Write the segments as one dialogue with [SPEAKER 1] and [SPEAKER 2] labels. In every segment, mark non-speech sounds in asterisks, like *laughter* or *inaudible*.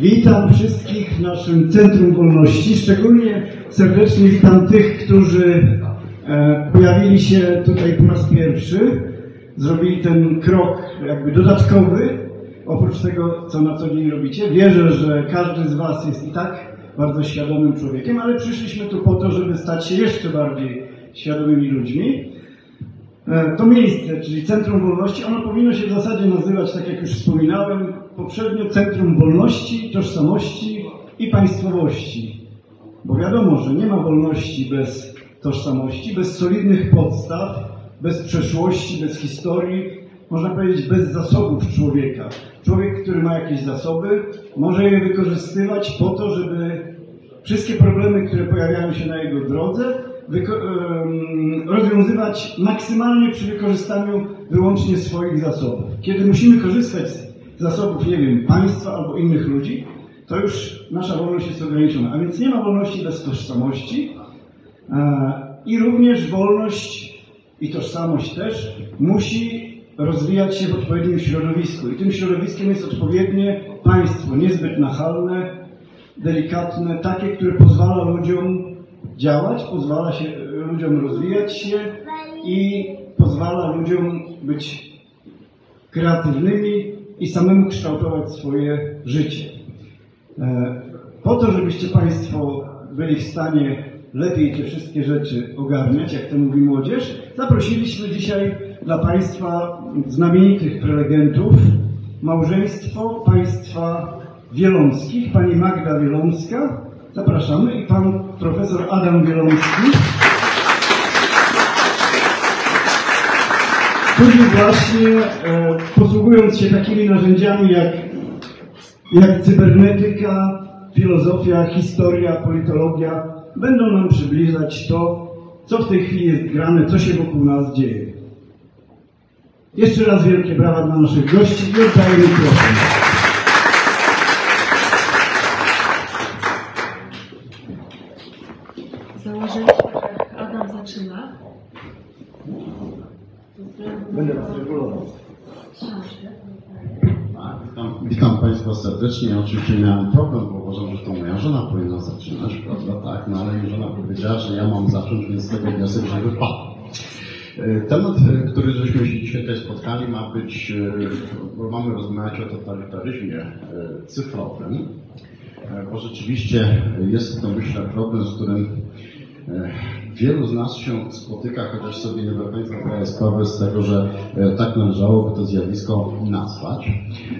[SPEAKER 1] Witam wszystkich w naszym Centrum Wolności. Szczególnie serdecznie witam tych, którzy e, pojawili się tutaj po raz pierwszy. Zrobili ten krok jakby dodatkowy, oprócz tego, co na co dzień robicie. Wierzę, że każdy z Was jest i tak bardzo świadomym człowiekiem, ale przyszliśmy tu po to, żeby stać się jeszcze bardziej świadomymi ludźmi. E, To miejsce, czyli Centrum Wolności, ono powinno się w zasadzie nazywać, tak jak już wspominałem, poprzednio Centrum Wolności, Tożsamości i Państwowości. Bo wiadomo, że nie ma wolności bez tożsamości, bez solidnych podstaw, bez przeszłości, bez historii, można powiedzieć bez zasobów człowieka. Człowiek, który ma jakieś zasoby, może je wykorzystywać po to, żeby wszystkie problemy, które pojawiają się na jego drodze, rozwiązywać maksymalnie przy wykorzystaniu wyłącznie swoich zasobów. Kiedy musimy korzystać z zasobów, nie wiem, państwa albo innych ludzi, to już nasza wolność jest ograniczona. A więc nie ma wolności bez tożsamości e, i również wolność i tożsamość też musi rozwijać się w odpowiednim środowisku. I tym środowiskiem jest odpowiednie państwo, niezbyt nachalne, delikatne, takie, które pozwala ludziom działać, pozwala się e, ludziom rozwijać się i pozwala ludziom być kreatywnymi i samemu kształtować swoje życie. E, Po to, żebyście Państwo byli w stanie lepiej te wszystkie rzeczy ogarniać, jak to mówi młodzież, zaprosiliśmy dzisiaj dla Państwa znamienitych prelegentów małżeństwo państwa wielomskich, pani Magda Wielomska, zapraszamy, i pan profesor Adam Wielomski, którzy właśnie e, posługując się takimi narzędziami jak jak cybernetyka, filozofia, historia, politologia będą nam przybliżać to, co w tej chwili jest grane, co się wokół nas dzieje. Jeszcze raz wielkie brawa dla naszych gości i oddaję mikrofon. Będę was regulował.
[SPEAKER 2] Witam, witam Państwa serdecznie. Oczywiście miałem problem, bo uważam, że to moja żona powinna zaczynać, prawda? Tak, no ale mi żona powiedziała, że ja mam zacząć, więc z tego wniosek, że wypadł. E, Temat, e, który żeśmy się dzisiaj tutaj spotkali, ma być, e, bo mamy rozmawiać o totalitaryzmie cyfrowym, bo rzeczywiście jest to, myślę, problem, z którym wielu z nas się spotyka, chociaż sobie nie do końca zdaje sprawę z tego, że e, tak należałoby to zjawisko nazwać.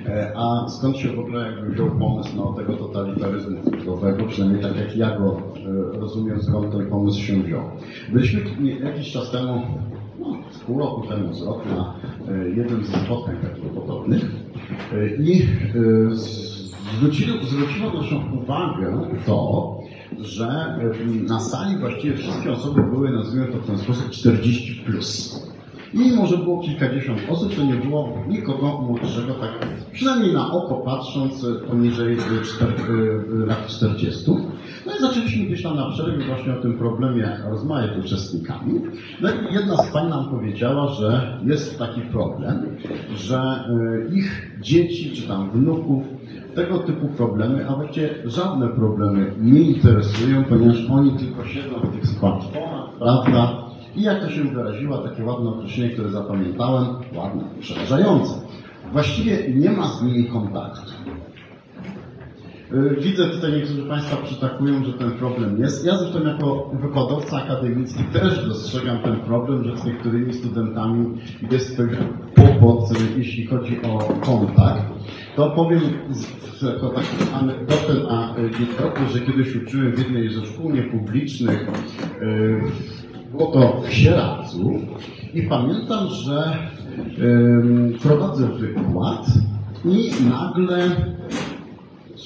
[SPEAKER 2] E, A skąd się w ogóle wziął pomysł no, tego totalitaryzmu cyfrowego, przynajmniej tak jak ja go e, rozumiem, skąd ten pomysł się wziął. Byliśmy jakiś czas temu, no, z pół roku temu, z rok na e, jednym z spotkań takich podobnych e, i e, zwróciło, zwróciło naszą uwagę to, że e, na sali właściwie wszystkie osoby były, nazwijmy to w ten sposób, 40 plus. I mimo, że było kilkadziesiąt osób, to nie było nikogo młodszego, tak przynajmniej na oko patrząc, e, poniżej e, czter, e, lat 40. No i zaczęliśmy gdzieś tam na przerwie właśnie o tym problemie rozmawiać z uczestnikami. No i jedna z pań nam powiedziała, że jest taki problem, że ich dzieci czy tam wnuków tego typu problemy, a właściwie żadne problemy nie interesują, ponieważ oni tylko siedzą w tych smartfonach, prawda? I jak to się wyraziła, takie ładne określenie, które zapamiętałem, ładne, przerażające. Właściwie nie ma z nimi kontaktu. Y, Widzę tutaj niektórzy Państwa przytakują, że ten problem jest. Ja zresztą jako wykładowca akademicki też dostrzegam ten problem, że z niektórymi studentami jest pewien kłopot, jeśli chodzi o kontakt. To powiem jako taką anegdotę na y, dzieciakach, że kiedyś uczyłem w jednej ze szkół niepublicznych, y, było to w Sieradzu i pamiętam, że prowadzę wykład i nagle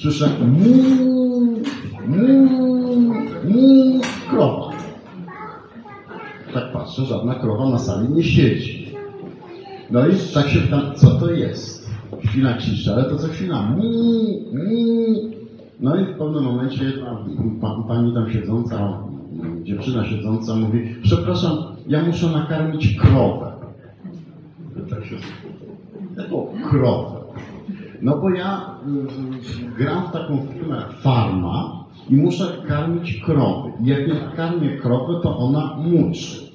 [SPEAKER 2] słyszę mu, mu, mu, krowa. Tak patrzę, żadna krowa na sali nie siedzi. No i tak się pytam, co to jest? Chwila ciszy, ale to co chwila mu, mu. No i w pewnym momencie jedna pa, pani tam siedząca, dziewczyna siedząca mówi, przepraszam, ja muszę nakarmić krowę. Tak się Jaką krowę. No bo ja y, gram w taką firmę Farma i muszę karmić krowy. I jak nie karmię krowy, to ona muczy.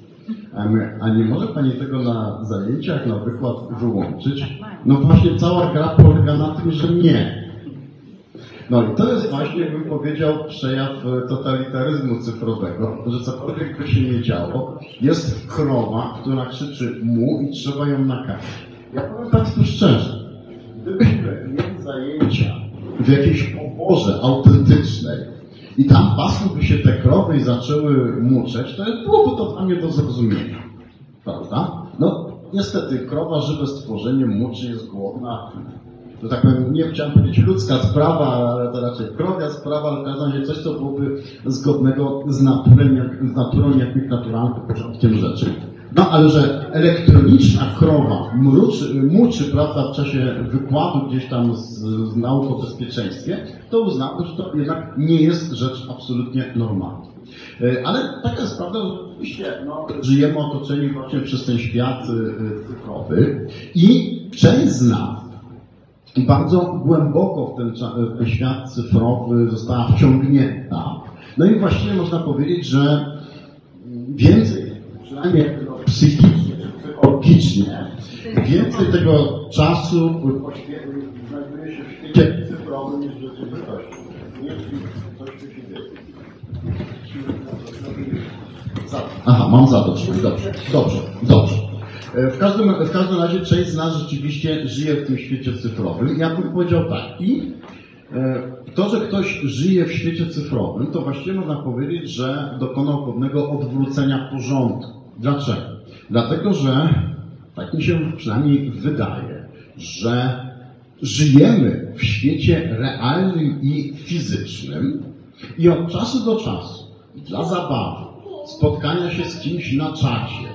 [SPEAKER 2] A, my, a nie może Pani tego na zajęciach na wykład wyłączyć? No właśnie cała gra polega na tym, że nie. No i to jest właśnie, bym powiedział, przejaw e, totalitaryzmu cyfrowego, że cokolwiek by się nie działo, jest krowa, która krzyczy mu i trzeba ją nakarmić. Ja powiem Państwu szczerze, gdybyśmy mieli zajęcia w jakiejś oborze autentycznej i tam pasłyby się te krowy i zaczęły muczeć, to byłoby to dla mnie do zrozumienia. Prawda? No niestety, krowa, żywe stworzenie, muczy, jest głodna. To tak powiem, nie chciałem powiedzieć ludzka sprawa, ale to raczej krowia sprawa, ale w każdym razie coś, co byłoby zgodnego z, naturem, jak, z naturą, jakimś naturalnym porządkiem rzeczy. No ale że elektroniczna krowa mruczy, muczy, prawda, w czasie wykładu gdzieś tam z, z nauk o bezpieczeństwie, to uznano, że to jednak nie jest rzecz absolutnie normalna. E, Ale taka jest prawda, że oczywiście no, żyjemy otoczeni właśnie przez ten świat y, cyfrowy i część z nas bardzo głęboko w ten, w ten świat cyfrowy została wciągnięta. No i właściwie można powiedzieć, że więcej, przynajmniej psychicznie, czy psychologicznie, więcej tego czasu znajduje się w świecie cyfrowym niż w rzeczywistości. Nie coś tu się dzieje. Aha, mam zadość. Dobrze, dobrze, dobrze. E, W każdym, w każdym razie część z nas rzeczywiście żyje w tym świecie cyfrowym. Ja bym powiedział tak. I e, to, że ktoś żyje w świecie cyfrowym, to właściwie można powiedzieć, że dokonał pewnego odwrócenia porządku. Dlaczego? Dlatego, że tak mi się przynajmniej wydaje, że żyjemy w świecie realnym i fizycznym i od czasu do czasu, dla zabawy, spotkania się z kimś na czacie,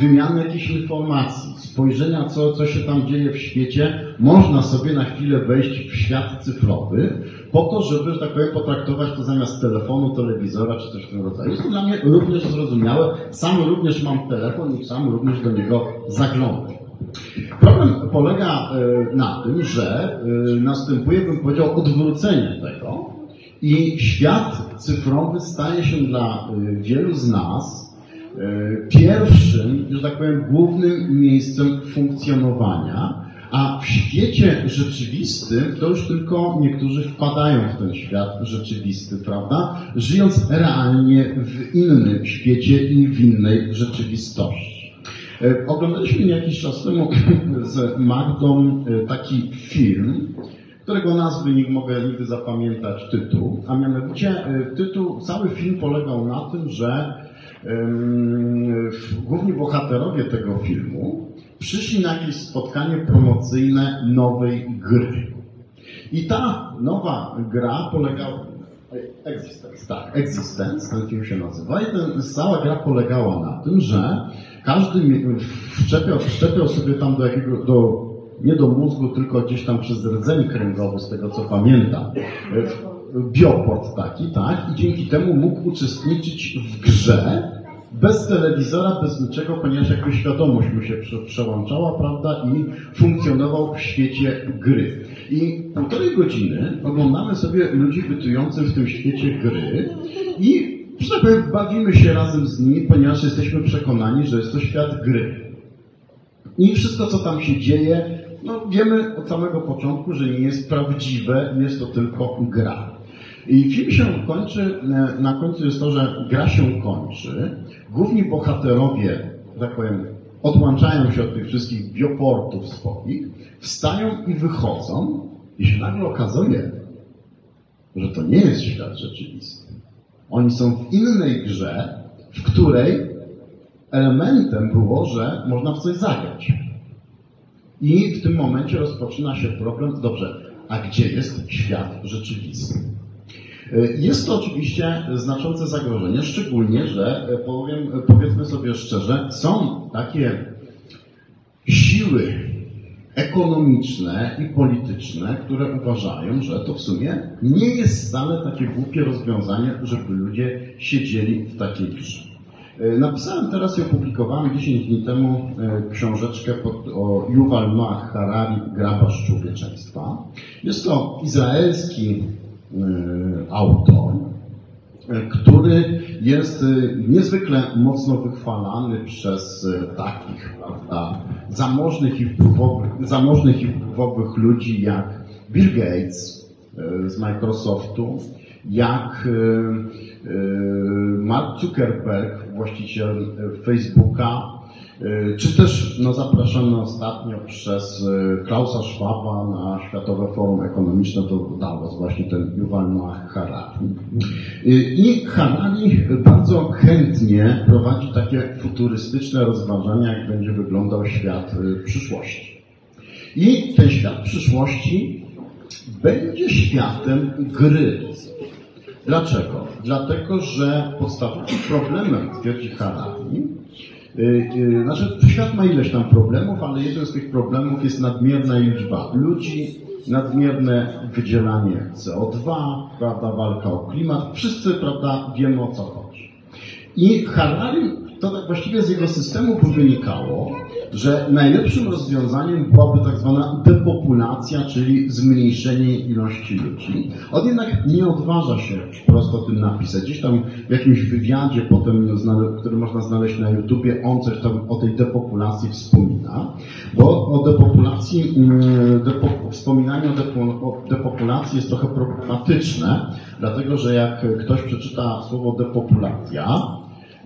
[SPEAKER 2] wymiany jakichś informacji, spojrzenia, co, co się tam dzieje w świecie, można sobie na chwilę wejść w świat cyfrowy, po to, żeby, że tak powiem, potraktować to zamiast telefonu, telewizora czy coś w tym rodzaju. Jest to dla mnie również zrozumiałe. Sam również mam telefon i sam również do niego zaglądam. Problem polega e, na tym, że e, następuje, bym powiedział, odwrócenie tego i świat cyfrowy staje się dla e, wielu z nas pierwszym, że tak powiem, głównym miejscem funkcjonowania, a w świecie rzeczywistym to już tylko niektórzy wpadają w ten świat rzeczywisty, prawda? Żyjąc realnie w innym świecie i w innej rzeczywistości. E, Oglądaliśmy jakiś czas temu *laughs* z Magdą e, taki film, którego nazwy nie mogę nigdy zapamiętać tytuł, a mianowicie e, tytuł, cały film polegał na tym, że w- główni bohaterowie tego filmu przyszli na jakieś spotkanie promocyjne nowej gry. I ta nowa gra polegała. Existence, tak, Existence, ten film się nazywa. I ten, cała gra polegała na tym, że każdy wszczepiał, wszczepiał sobie tam do jakiego, do, nie do mózgu, tylko gdzieś tam przez rdzeń kręgowy, z tego co pamiętam, e, bioport taki, tak, i dzięki temu mógł uczestniczyć w grze bez telewizora, bez niczego, ponieważ jakby świadomość mu się prze- przełączała, prawda, i funkcjonował w świecie gry. I półtorej godziny oglądamy sobie ludzi bytujących w tym świecie gry i, że bawimy się razem z nimi, ponieważ jesteśmy przekonani, że jest to świat gry. I wszystko, co tam się dzieje, no wiemy od samego początku, że nie jest prawdziwe, jest to tylko gra. I film się kończy, e, na końcu jest to, że gra się kończy, główni bohaterowie, tak powiem, odłączają się od tych wszystkich bioportów swoich, wstają i wychodzą i się nagle okazuje, że to nie jest świat rzeczywisty. Oni są w innej grze, w której elementem było, że można w coś zagrać. I w tym momencie rozpoczyna się problem, dobrze, a gdzie jest świat rzeczywisty? Y, Jest to oczywiście znaczące zagrożenie, szczególnie, że y, powiem, y, powiedzmy sobie szczerze, są takie siły ekonomiczne i polityczne, które uważają, że to w sumie nie jest wcale takie głupie rozwiązanie, żeby ludzie siedzieli w takiej grze. E, Napisałem teraz i opublikowałem 10 dni temu e, książeczkę pod, o Yuval Noah Harari, Grabarz człowieczeństwa. Jest to izraelski e, autor, e, który jest e, niezwykle mocno wychwalany przez e, takich, prawda, zamożnych i wpływowych, zamożnych i wpływowych ludzi jak Bill Gates e, z Microsoftu, jak e, e, Mark Zuckerberg, właściciel e, Facebooka, e, czy też no, zapraszany ostatnio przez e, Klausa Schwaba na Światowe Forum Ekonomiczne do Davos, właśnie ten Yuval Noah Harari. E, I Harari bardzo chętnie prowadzi takie futurystyczne rozważania, jak będzie wyglądał świat e, przyszłości. I ten świat przyszłości będzie światem gry. Dlaczego? Dlatego, że podstawowym problemem, twierdzi Harari, znaczy świat ma ileś tam problemów, ale jednym z tych problemów jest nadmierna liczba ludzi, nadmierne wydzielanie CO2, prawda, walka o klimat. Wszyscy, prawda, wiemy o co chodzi. I Harari, to tak właściwie z jego systemu wynikało, że najlepszym rozwiązaniem byłaby tak zwana depopulacja, czyli zmniejszenie ilości ludzi. On jednak nie odważa się prosto tym napisać. Gdzieś tam w jakimś wywiadzie potem, który można znaleźć na YouTubie, on coś tam o tej depopulacji wspomina, bo o depopulacji, mm, depo, wspominanie o, o depopulacji jest trochę problematyczne, dlatego że jak ktoś przeczyta słowo depopulacja,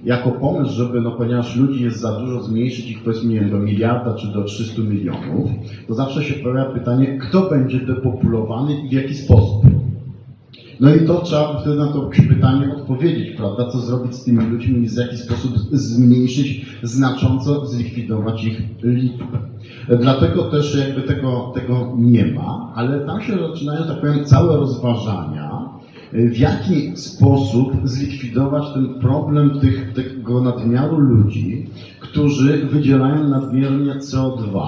[SPEAKER 2] jako pomysł, żeby, no ponieważ ludzi jest za dużo, zmniejszyć ich powiedzmy nie wiem, do miliarda czy do 300 milionów, to zawsze się pojawia pytanie, kto będzie depopulowany i w jaki sposób. No i to trzeba wtedy na to pytanie odpowiedzieć, prawda? Co zrobić z tymi ludźmi i w jaki sposób zmniejszyć, znacząco zlikwidować ich liczbę. Dlatego też jakby tego, tego nie ma, ale tam się zaczynają, tak powiem, całe rozważania, w jaki sposób zlikwidować ten problem tych, tego nadmiaru ludzi, którzy wydzielają nadmiernie CO2,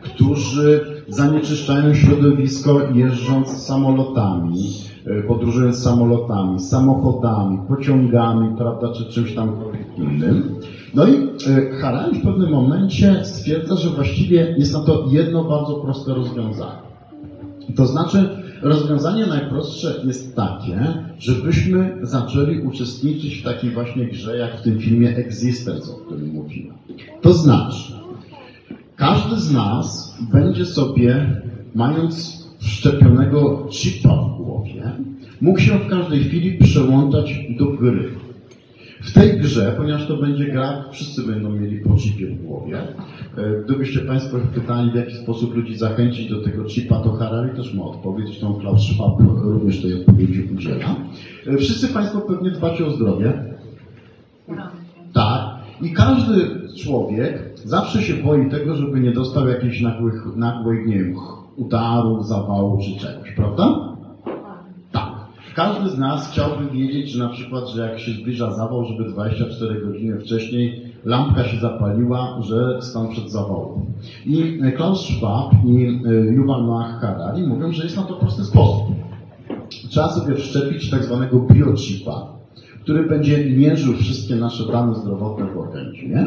[SPEAKER 2] którzy zanieczyszczają środowisko jeżdżąc samolotami, e, podróżując samolotami, samochodami, pociągami, prawda, czy czymś tam innym. No i e, Harari w pewnym momencie stwierdza, że właściwie jest na to jedno bardzo proste rozwiązanie. To znaczy, rozwiązanie najprostsze jest takie, żebyśmy zaczęli uczestniczyć w takiej właśnie grze, jak w tym filmie Existence, o którym mówiłem. To znaczy, każdy z nas będzie sobie, mając wszczepionego chipa w głowie, mógł się w każdej chwili przełączać do gry. W tej grze, ponieważ to będzie gra, wszyscy będą mieli po chipie w głowie. E, Gdybyście Państwo pytali, w jaki sposób ludzi zachęcić do tego chipa, to Harari też ma odpowiedź, zresztą Klaus Schwab również tej odpowiedzi udziela. E, Wszyscy Państwo pewnie dbacie o zdrowie. Tak. I każdy człowiek zawsze się boi tego, żeby nie dostał jakichś nagłych, nagłych, nie wiem, udarów, zawału czy czegoś, prawda? Każdy z nas chciałby wiedzieć, na przykład, że jak się zbliża zawał, żeby 24 godziny wcześniej lampka się zapaliła, że stan przed zawałem. I Klaus Schwab i e, Yuval Noah Harari mówią, że jest na to prosty sposób. Trzeba sobie wszczepić tak zwanego biochipa, który będzie mierzył wszystkie nasze dane zdrowotne w organizmie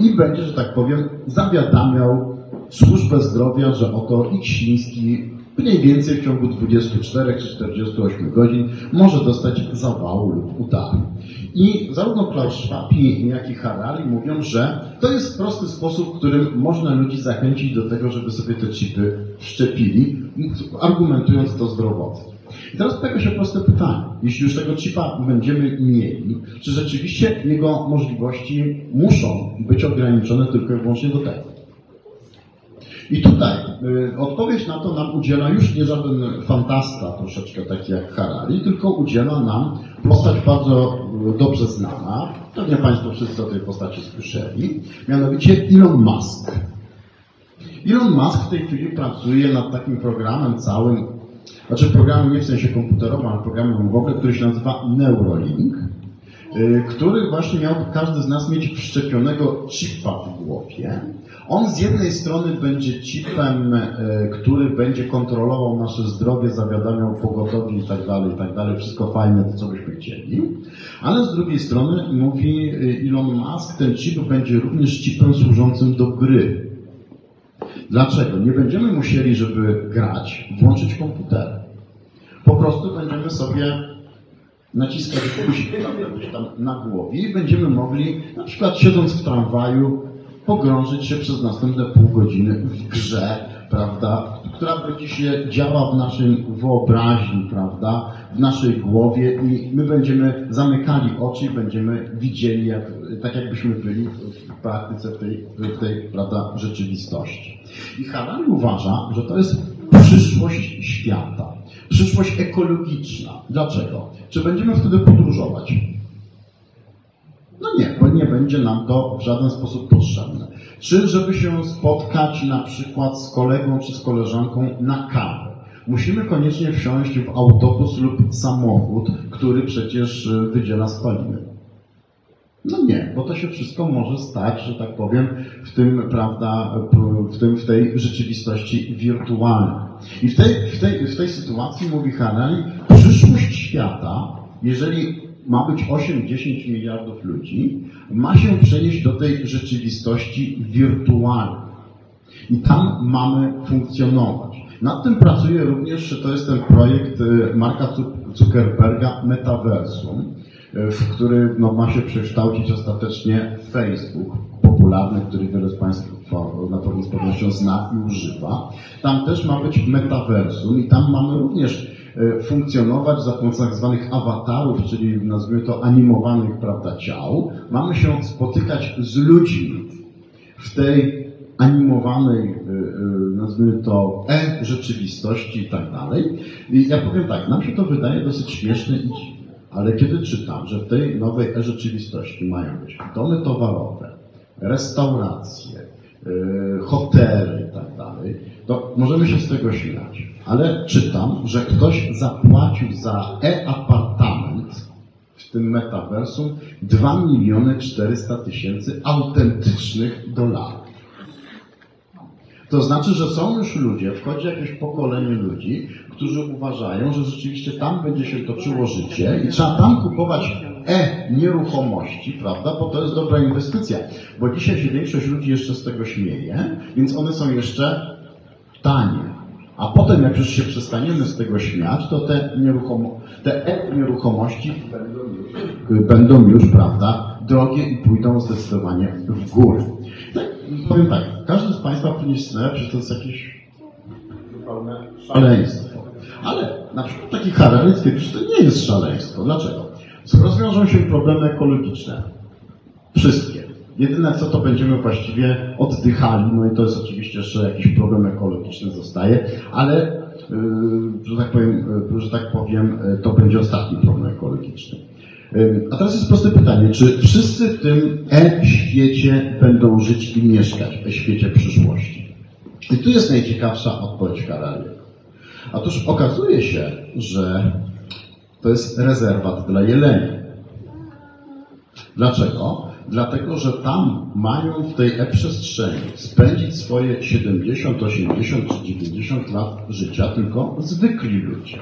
[SPEAKER 2] i będzie, że tak powiem, zawiadamiał służbę zdrowia, że oto X Śliński mniej więcej w ciągu 24 czy 48 godzin może dostać zawału lub udaru. I zarówno Klaus Schwab, i- jak i Harari mówią, że to jest prosty sposób, którym można ludzi zachęcić do tego, żeby sobie te chipy wszczepili, argumentując to zdrowotnie. I teraz pojawia się proste pytanie. Jeśli już tego chipa będziemy mieli, czy rzeczywiście jego możliwości muszą być ograniczone tylko i wyłącznie do tego? I tutaj y, odpowiedź na to nam udziela już nie żaden fantasta, troszeczkę taki jak Harari, tylko udziela nam postać bardzo y, dobrze znana. Pewnie Państwo wszyscy o tej postaci słyszeli. Mianowicie Elon Musk. Elon Musk w tej chwili pracuje nad takim programem całym, znaczy programem nie w sensie komputerowym, ale programem w ogóle, który się nazywa Neuralink, y, który właśnie miałby każdy z nas mieć wszczepionego chipa w głowie, On z jednej strony będzie chipem, e, który będzie kontrolował nasze zdrowie, zawiadamiał pogotowie i tak dalej, i tak dalej, wszystko fajne, to co byśmy chcieli, ale z drugiej strony mówi e, Elon Musk, ten chip będzie również chipem służącym do gry. Dlaczego? Nie będziemy musieli, żeby grać, włączyć komputer. Po prostu będziemy sobie naciskać guzik tam na głowie i będziemy mogli, na przykład siedząc w tramwaju, pogrążyć się przez następne pół godziny w grze, prawda, która będzie się działa w naszej wyobraźni, prawda, w naszej głowie i my będziemy zamykali oczy i będziemy widzieli, jak, tak jakbyśmy byli w praktyce w tej, w tej prawda, rzeczywistości. I Harari uważa, że to jest przyszłość świata, przyszłość ekologiczna. Dlaczego? Czy będziemy wtedy podróżować? No nie, bo nie będzie nam to w żaden sposób potrzebne. Czy żeby się spotkać na przykład z kolegą czy z koleżanką na kawę? Musimy koniecznie wsiąść w autobus lub samochód, który przecież y, wydziela spaliny. No nie, bo to się wszystko może stać, że tak powiem, w tym, prawda, w, tym, w tej rzeczywistości wirtualnej. I w tej, w tej, w tej sytuacji, mówi Harari, przyszłość świata, jeżeli ma być 8-10 miliardów ludzi, ma się przenieść do tej rzeczywistości wirtualnej. I tam mamy funkcjonować. Nad tym pracuje również, to jest ten projekt y, Marka Zuckerberga Metaversum, w który no, ma się przekształcić ostatecznie Facebook popularny, który wiele z Państwa na pewno z pewnością zna i używa. Tam też ma być metaversum i tam mamy również funkcjonować za pomocą tak zwanych awatarów, czyli nazwijmy to animowanych prawda, ciał. Mamy się spotykać z ludźmi w tej animowanej, e, e, nazwijmy to e-rzeczywistości i tak dalej. I ja powiem tak, nam się to wydaje dosyć śmieszne i dziwne. Ale kiedy czytam, że w tej nowej e-rzeczywistości mają być domy towarowe, restauracje, hotele i tak dalej, to możemy się z tego śmiać. Ale czytam, że ktoś zapłacił za e-apartament w tym metaversum 2 miliony 400 tysięcy autentycznych dolarów. To znaczy, że są już ludzie, wchodzi jakieś pokolenie ludzi, którzy uważają, że rzeczywiście tam będzie się toczyło życie i trzeba tam kupować e-nieruchomości, prawda, bo to jest dobra inwestycja. Bo dzisiaj się większość ludzi jeszcze z tego śmieje, więc one są jeszcze tanie. A potem, jak już się przestaniemy z tego śmiać, to te, nieruchomo, te e-nieruchomości będą już, będą już, prawda, drogie i pójdą zdecydowanie w górę. Tak, powiem tak, każdy z Państwa powinien się że to jest jakieś zupełne szaleństwo. Ale na przykład taki że to nie jest szaleństwo. Dlaczego? Rozwiążą się problemy ekologiczne. Wszystkie. Jedyne co to będziemy właściwie oddychali, no i to jest oczywiście jeszcze jakiś problem ekologiczny zostaje, ale yy, że tak powiem, yy, że tak powiem, yy, to będzie ostatni problem ekologiczny. A teraz jest proste pytanie, czy wszyscy w tym e-świecie będą żyć i mieszkać, w świecie przyszłości? I tu jest najciekawsza odpowiedź Karaliego. Otóż okazuje się, że to jest rezerwat dla jeleni. Dlaczego? Dlatego, że tam mają w tej e-przestrzeni spędzić swoje 70, 80 czy 90 lat życia tylko zwykli ludzie.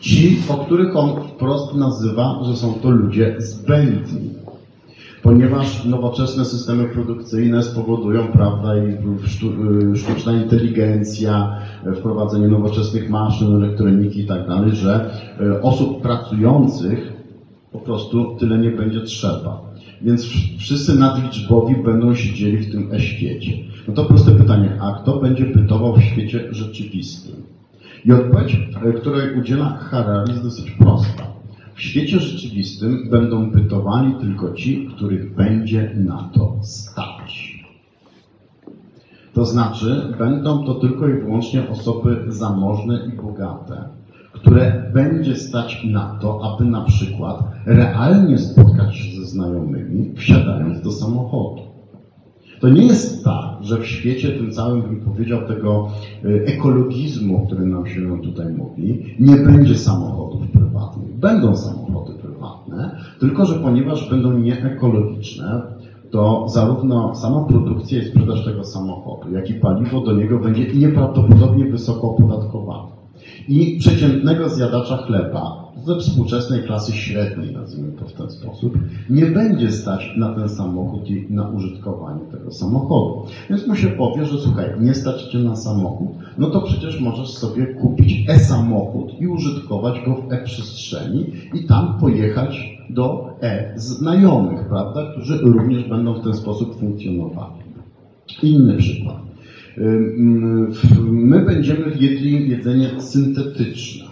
[SPEAKER 2] Ci, o których on wprost nazywa, że są to ludzie zbędni. Ponieważ nowoczesne systemy produkcyjne spowodują, prawda, i y, sztuczna inteligencja, wprowadzenie nowoczesnych maszyn, elektroniki i tak dalej, że y, osób pracujących po prostu tyle nie będzie trzeba. Więc wszyscy nadliczbowi będą siedzieli w tym e-świecie. No to proste pytanie, a kto będzie bytował w świecie rzeczywistym? I odpowiedź, e, której udziela Harari jest dosyć prosta. W świecie rzeczywistym będą bytowani tylko ci, których będzie na to stać. To znaczy, będą to tylko i wyłącznie osoby zamożne i bogate, które będzie stać na to, aby na przykład realnie spotkać się ze znajomymi, wsiadając do samochodu. To nie jest tak, że w świecie tym całym, bym powiedział, tego y, ekologizmu, o którym nam się tutaj mówi, nie będzie samochodów prywatnych. Będą samochody prywatne, tylko że ponieważ będą nieekologiczne, to zarówno sama produkcja i sprzedaż tego samochodu, jak i paliwo do niego będzie nieprawdopodobnie wysoko opodatkowane. I przeciętnego zjadacza chleba ze współczesnej klasy średniej, nazwijmy to w ten sposób, nie będzie stać na ten samochód i na użytkowanie tego samochodu. Więc mu się powie, że słuchaj, nie stać cię na samochód, no to przecież możesz sobie kupić e-samochód i użytkować go w e-przestrzeni i tam pojechać do e-znajomych, prawda, którzy również będą w ten sposób funkcjonowali. Inny przykład. My będziemy jedli jedzenie syntetyczne.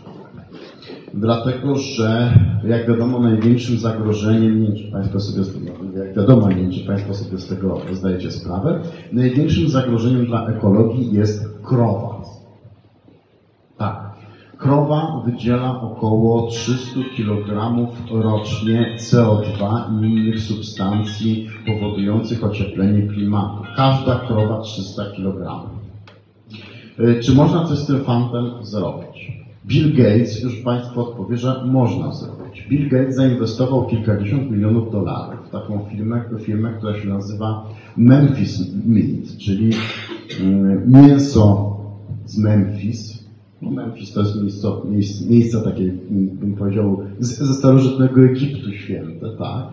[SPEAKER 2] Dlatego, że jak wiadomo, największym zagrożeniem, nie wiem, czy Państwo sobie z tego, jak wiadomo, nie wiem, czy Państwo sobie z tego zdajecie sprawę, największym zagrożeniem dla ekologii jest krowa. Krowa wydziela około 300 kg rocznie CO2 i innych substancji powodujących ocieplenie klimatu. Każda krowa 300 kg. Y, Czy można coś z tym fantem zrobić? Bill Gates już Państwu odpowie, że można zrobić. Bill Gates zainwestował kilkadziesiąt milionów dolarów w taką firmę, firmę która się nazywa Memphis Meat, czyli mm, mięso z Memphis. No, to jest miejsce, miejsce, miejsce takie, mm, bym powiedział, ze starożytnego Egiptu święte, tak?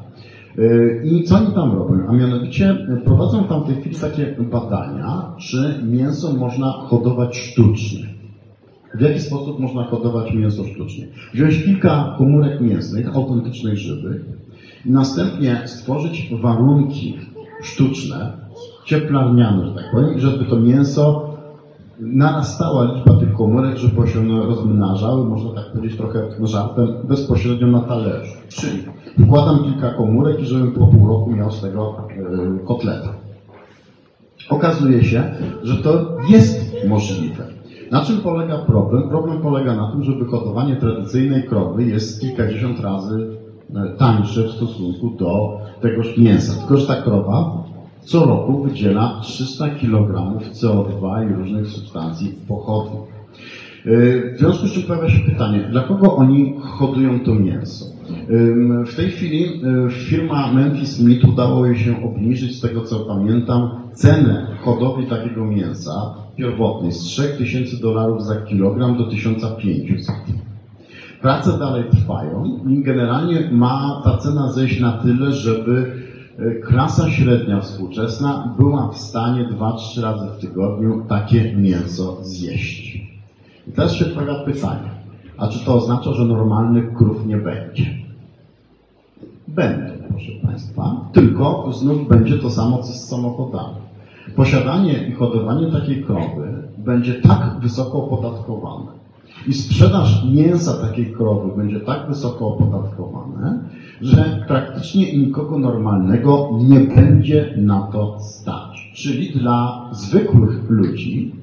[SPEAKER 2] Y, I co oni tam robią? A mianowicie y, prowadzą tam w tej chwili takie badania, czy mięso można hodować sztucznie. W jaki sposób można hodować mięso sztucznie? Wziąć kilka komórek mięsnych, autentycznych żywych i następnie stworzyć warunki sztuczne, cieplarniane, że tak powiem, żeby to mięso narastała liczba tych komórek, żeby się one rozmnażały, można tak powiedzieć trochę żartem, bezpośrednio na talerzu. Czyli wkładam kilka komórek i żebym po pół roku miał z tego e, kotleta. Okazuje się, że to jest możliwe. Na czym polega problem? Problem polega na tym, że wyhodowanie tradycyjnej krowy jest kilkadziesiąt razy e, tańsze w stosunku do tegoż mięsa. Tylko, że ta krowa co roku wydziela 300 kg CO2 i różnych substancji pochodnych. E, W związku z czym pojawia się pytanie, dla kogo oni hodują to mięso? W tej chwili y, firma Memphis Meat udało jej się obniżyć, z tego co pamiętam, cenę hodowli takiego mięsa pierwotnej z 3000 dolarów za kilogram do 1500. Prace dalej trwają i generalnie ma ta cena zejść na tyle, żeby y, klasa średnia współczesna była w stanie 2-3 razy w tygodniu takie mięso zjeść. I teraz się pojawia pytanie, a czy to oznacza, że normalnych krów nie będzie? Będą, proszę Państwa, tylko znów będzie to samo, co z samochodami. Posiadanie i hodowanie takiej krowy będzie tak wysoko opodatkowane i sprzedaż mięsa takiej krowy będzie tak wysoko opodatkowane, że praktycznie nikogo normalnego nie będzie na to stać. Czyli dla zwykłych ludzi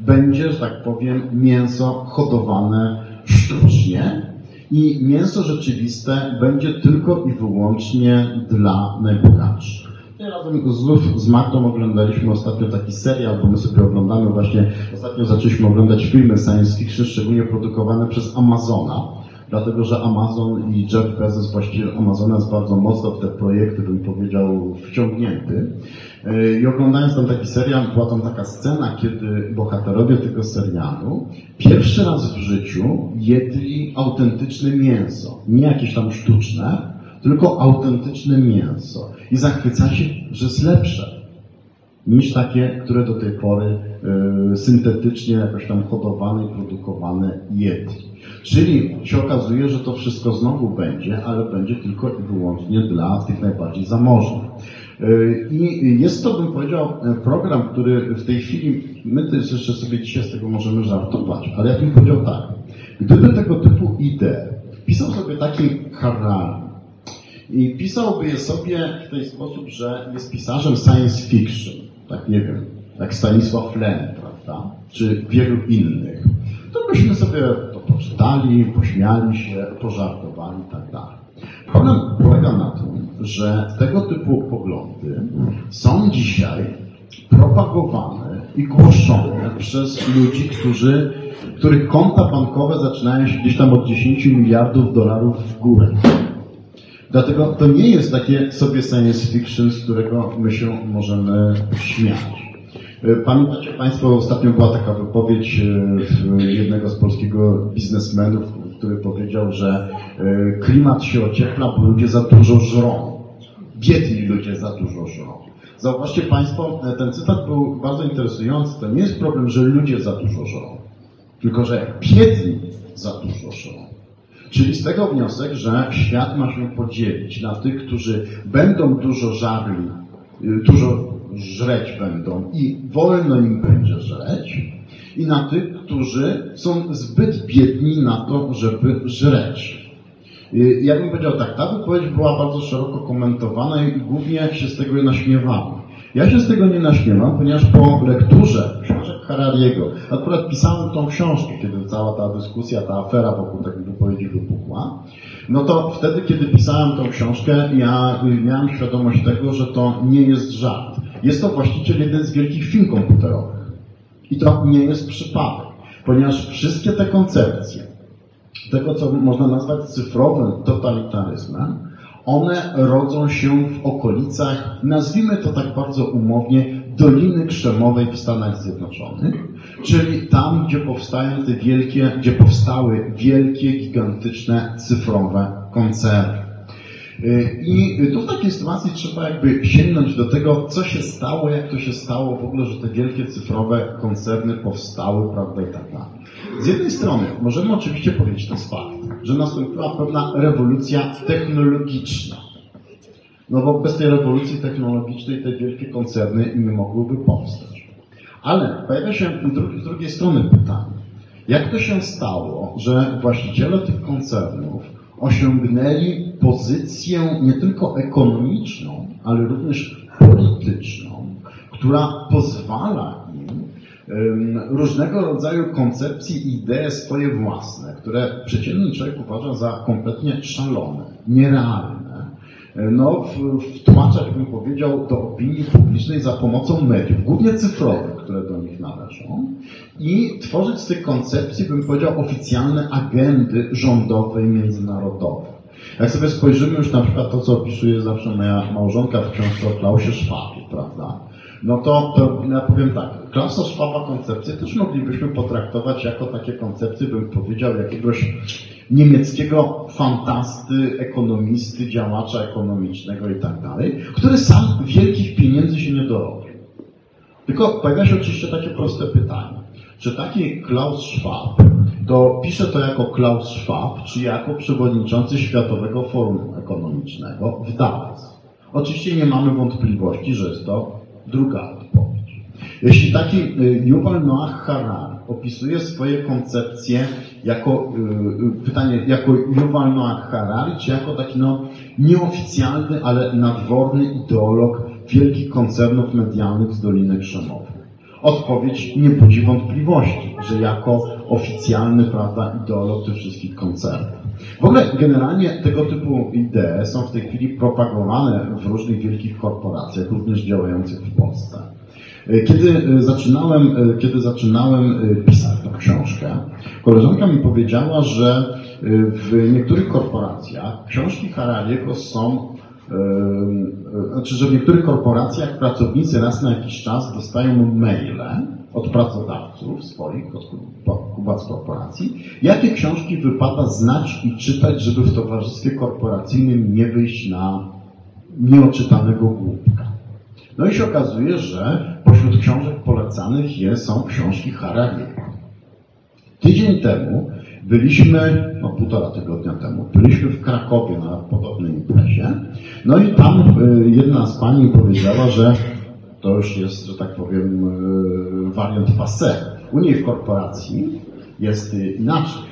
[SPEAKER 2] będzie, że tak powiem, mięso hodowane sztucznie i mięso rzeczywiste będzie tylko i wyłącznie dla najbogatszych. Ja razem znów z Martą oglądaliśmy ostatnio taki serial, bo my sobie oglądamy właśnie, ostatnio zaczęliśmy oglądać filmy science fiction, szczególnie produkowane przez Amazona, dlatego że Amazon i Jeff Bezos, właściwie Amazona jest bardzo mocno w te projekty, bym powiedział, wciągnięty. Yy, I oglądając tam taki serial, była tam taka scena, kiedy bohaterowie tego serialu pierwszy raz w życiu jedli autentyczne mięso. Nie jakieś tam sztuczne, tylko autentyczne mięso. I zachwyca się, że jest lepsze niż takie, które do tej pory y, syntetycznie jakoś tam hodowane i produkowane jedli. Czyli się okazuje, że to wszystko znowu będzie, ale będzie tylko i wyłącznie dla tych najbardziej zamożnych. Y, I jest to, bym powiedział, program, który w tej chwili, my też jeszcze sobie dzisiaj z tego możemy żartować, ale ja bym powiedział tak, gdyby tego typu idee wpisał sobie taki Harari, i pisałby je sobie w ten sposób, że jest pisarzem science fiction, tak nie wiem, jak Stanisław Lem, prawda, czy wielu innych, to byśmy sobie to poczytali, pośmiali się, pożartowali i tak dalej. Problem polega na tym, że tego typu poglądy są dzisiaj propagowane i głoszone przez ludzi, którzy, których konta bankowe zaczynają się gdzieś tam od 10 miliardów dolarów w górę. Dlatego to nie jest takie sobie science fiction, z którego my się możemy śmiać. E, Pamiętacie Państwo, ostatnio była taka wypowiedź e, jednego z polskiego biznesmenów, który powiedział, że e, klimat się ociepla, bo ludzie za dużo żrą. Biedni ludzie za dużo żrą. Zauważcie Państwo, ten cytat był bardzo interesujący. To nie jest problem, że ludzie za dużo żrą, tylko że biedni za dużo żrą. Czyli z tego wniosek, że świat ma się podzielić na tych, którzy będą dużo żarli, y, dużo żreć będą i wolno im będzie żreć, i na tych, którzy są zbyt biedni na to, żeby żreć. Y, Ja bym powiedział tak, ta wypowiedź była bardzo szeroko komentowana i głównie się z tego naśmiewano. Ja się z tego nie naśmiewam, ponieważ po lekturze Harariego, akurat pisałem tą książkę, kiedy cała ta dyskusja, ta afera wokół takiej wypowiedzi wypukła, no to wtedy, kiedy pisałem tą książkę, ja miałem świadomość tego, że to nie jest żart. Jest to właściciel jeden z wielkich firm komputerowych. I to nie jest przypadek, ponieważ wszystkie te koncepcje, tego, co można nazwać cyfrowym totalitaryzmem, one rodzą się w okolicach, nazwijmy to tak bardzo umownie, Doliny Krzemowej w Stanach Zjednoczonych, czyli tam, gdzie powstają te wielkie, gdzie powstały wielkie, gigantyczne cyfrowe koncerny. Y, I tu w takiej sytuacji trzeba jakby sięgnąć do tego, co się stało, jak to się stało w ogóle, że te wielkie cyfrowe koncerny powstały, prawda, i tak dalej. Z jednej strony możemy oczywiście powiedzieć, to jest fakt, że nastąpiła pewna rewolucja technologiczna. No bo bez tej rewolucji technologicznej te wielkie koncerny nie mogłyby powstać. Ale pojawia się z drugiej strony pytanie, jak to się stało, że właściciele tych koncernów osiągnęli pozycję nie tylko ekonomiczną, ale również polityczną, która pozwala im różnego rodzaju koncepcje i idee swoje własne, które przeciętny człowiek uważa za kompletnie szalone, nierealne, no, w- wtłaczać, bym powiedział, do opinii publicznej za pomocą mediów, głównie cyfrowych, które do nich należą, i tworzyć z tych koncepcji, bym powiedział, oficjalne agendy rządowe i międzynarodowe. Jak sobie spojrzymy już na przykład to, co opisuje zawsze moja małżonka w książce o Klausie Schwabie, prawda? No to, to ja powiem tak, Klausa Schwaba koncepcje też moglibyśmy potraktować jako takie koncepcje, bym powiedział, jakiegoś niemieckiego fantasty, ekonomisty, działacza ekonomicznego i tak dalej, który sam wielkich pieniędzy się nie dorobił. Tylko pojawia się oczywiście takie proste pytanie. Czy taki Klaus Schwab to pisze to jako Klaus Schwab, czy jako przewodniczący Światowego Forum Ekonomicznego w Davos? Oczywiście nie mamy wątpliwości, że jest to druga odpowiedź. Jeśli taki y, Yuval Noah Harari opisuje swoje koncepcje jako, y, y, pytanie, jako Yuval Noah Harari, czy jako taki no, nieoficjalny, ale nadworny ideolog wielkich koncernów medialnych z Doliny Krzemowej? Odpowiedź nie budzi wątpliwości, że jako oficjalny prawda, ideolog tych wszystkich koncernów. W ogóle generalnie tego typu idee są w tej chwili propagowane w różnych wielkich korporacjach, również działających w Polsce. Kiedy zaczynałem, kiedy zaczynałem pisać tę książkę, koleżanka mi powiedziała, że w niektórych korporacjach książki Harariego są znaczy, że w niektórych korporacjach pracownicy raz na jakiś czas dostają maile od pracodawców swoich, od władz korporacji, jakie książki wypada znać i czytać, żeby w towarzystwie korporacyjnym nie wyjść na nieoczytanego głupka. No i się okazuje, że pośród książek polecanych jest, są książki Harariego. Tydzień temu byliśmy, no półtora tygodnia temu, byliśmy w Krakowie na podobnej imprezie, no i tam y, jedna z pani powiedziała, że to już jest, że tak powiem, y, wariant passé. U niej w korporacji jest inaczej.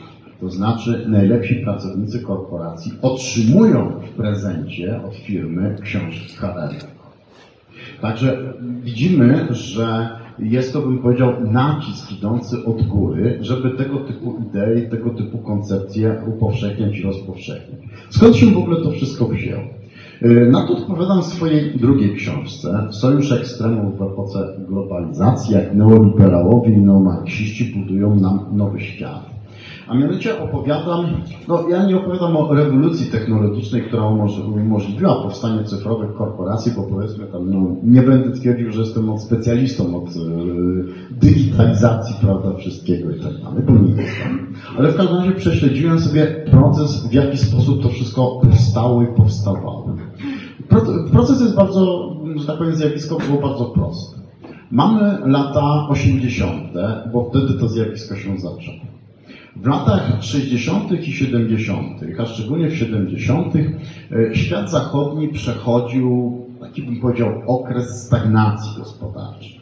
[SPEAKER 2] To znaczy najlepsi pracownicy korporacji otrzymują w prezencie od firmy książki Harariego. Także widzimy, że jest to, bym powiedział, nacisk idący od góry, żeby tego typu idei, tego typu koncepcje upowszechniać i rozpowszechniać. Skąd się w ogóle to wszystko wzięło? Na to odpowiadam w swojej drugiej książce, Sojusz ekstremów w epoce globalizacji, jak neoliberałowie i neomarksiści budują nam nowy świat. A mianowicie opowiadam, no ja nie opowiadam o rewolucji technologicznej, która umoż- umożliwiła powstanie cyfrowych korporacji, bo powiedzmy tam, no, nie będę twierdził, że jestem od specjalistą od e, digitalizacji, prawda, wszystkiego i tak dalej, bo nie jestem. Ale w każdym razie prześledziłem sobie proces, w jaki sposób to wszystko powstało i powstawało. Proces- jest bardzo, że tak powiem, zjawisko było bardzo proste. Mamy lata 80., bo wtedy to zjawisko się zaczęło. W latach 60. i 70., a szczególnie w 70., e, świat zachodni przechodził, taki bym powiedział, okres stagnacji gospodarczej.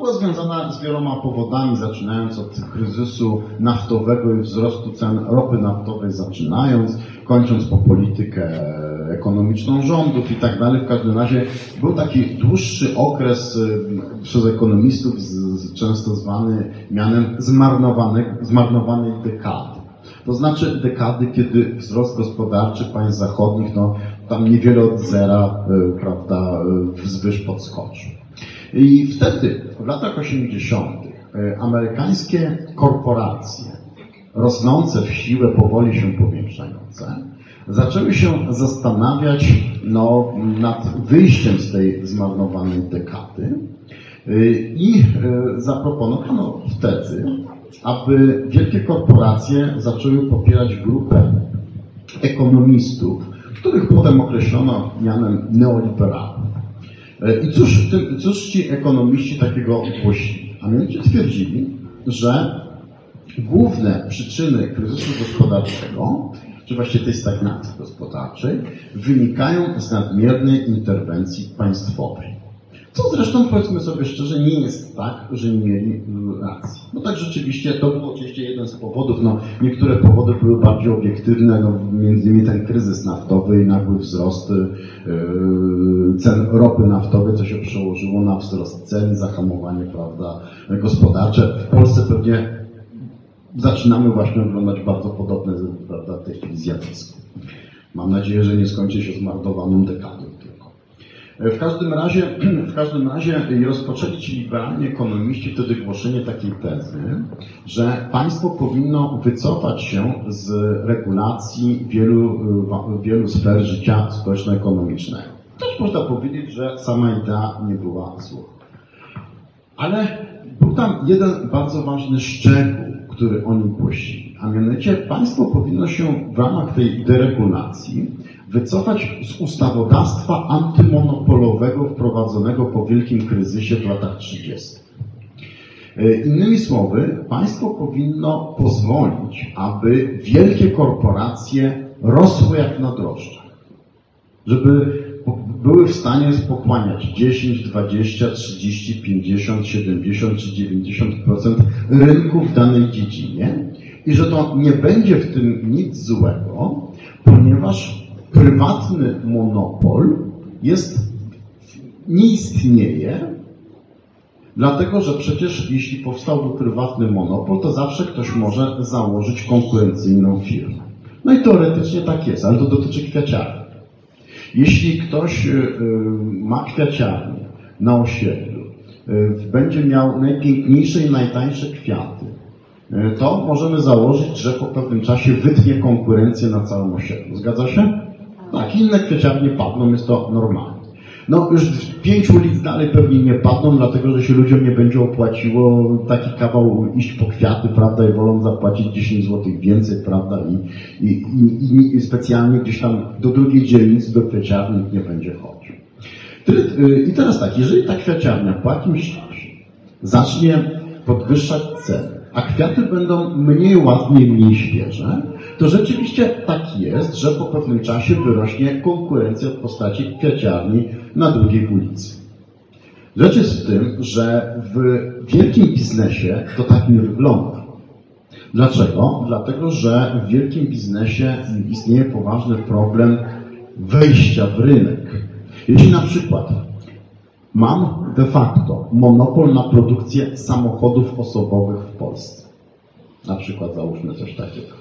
[SPEAKER 2] Była związana z wieloma powodami, zaczynając od kryzysu naftowego i wzrostu cen ropy naftowej, zaczynając, kończąc po politykę ekonomiczną rządów i tak dalej. W każdym razie był taki dłuższy okres y, przez ekonomistów z, często zwany mianem zmarnowanej, zmarnowanej dekady. To znaczy dekady, kiedy wzrost gospodarczy państw zachodnich, no tam niewiele od zera, y, prawda, y, wzwyż podskoczył. I wtedy, w latach 80., y, amerykańskie korporacje, rosnące w siłę, powoli się powiększające, zaczęły się zastanawiać no, nad wyjściem z tej zmarnowanej dekady y, i y, zaproponowano wtedy, aby wielkie korporacje zaczęły popierać grupę ekonomistów, których potem określono mianem neoliberalnych. Y, I cóż, cóż ci ekonomiści takiego głosili? A mianowicie twierdzili, że główne przyczyny kryzysu gospodarczego, czy właściwie tej stagnacji gospodarczej, wynikają z nadmiernej interwencji państwowej. Co zresztą, powiedzmy sobie szczerze, nie jest tak, że mieli racji. No tak rzeczywiście, to był oczywiście jeden z powodów, no niektóre powody były bardziej obiektywne, no między innymi ten kryzys naftowy i nagły wzrost y, cen ropy naftowej, co się przełożyło na wzrost cen, zahamowanie, prawda, gospodarcze. W Polsce pewnie zaczynamy właśnie oglądać bardzo podobne prawda, zjawisko. Mam nadzieję, że nie skończy się zmarnowaną dekadą. W każdym razie, *clears throat* w każdym razie rozpoczęli ci liberalni ekonomiści wtedy głoszenie takiej tezy, że państwo powinno wycofać się z regulacji wielu, wielu sfer życia społeczno-ekonomicznego. Też można powiedzieć, że sama idea nie była zła. Ale był tam jeden bardzo ważny szczegół, który oni głosili, a mianowicie państwo powinno się w ramach tej deregulacji wycofać z ustawodawstwa antymonopolowego wprowadzonego po wielkim kryzysie w latach 30. E, Innymi słowy, państwo powinno pozwolić, aby wielkie korporacje rosły jak na drożdżach. Żeby były w stanie pochłaniać 10, 20, 30, 50, 70 czy 90% rynku w danej dziedzinie i że to nie będzie w tym nic złego, ponieważ prywatny monopol jest, nie istnieje, dlatego że przecież jeśli powstałby prywatny monopol, to zawsze ktoś może założyć konkurencyjną firmę. No i teoretycznie tak jest, ale to dotyczy kwiaciarni. Jeśli ktoś y, y, ma kwiaciarnię na osiedlu, y, będzie miał najpiękniejsze i najtańsze kwiaty, to możemy założyć, że po pewnym czasie wytnie konkurencję na całym osiedlu. Zgadza się? Tak, inne kwiaciarnie padną, jest to normalne. No już pięć ulic dalej pewnie nie padną, dlatego że się ludziom nie będzie opłaciło taki kawał iść po kwiaty, prawda, i wolą zapłacić 10 zł więcej, prawda, i, i, i, i specjalnie gdzieś tam do drugiej dzielnicy, do kwiaciarni nie będzie chodził. Y, I teraz tak, jeżeli ta kwiaciarnia po jakimś czasie zacznie podwyższać ceny, a kwiaty będą mniej ładnie, mniej świeże, to rzeczywiście tak jest, że po pewnym czasie wyrośnie konkurencja w postaci kwiaciarni na drugiej ulicy. Rzecz jest w tym, że w wielkim biznesie to tak nie wygląda. Dlaczego? Dlatego, że w wielkim biznesie istnieje poważny problem wejścia w rynek. Jeśli na przykład mam de facto monopol na produkcję samochodów osobowych w Polsce, na przykład załóżmy coś takiego,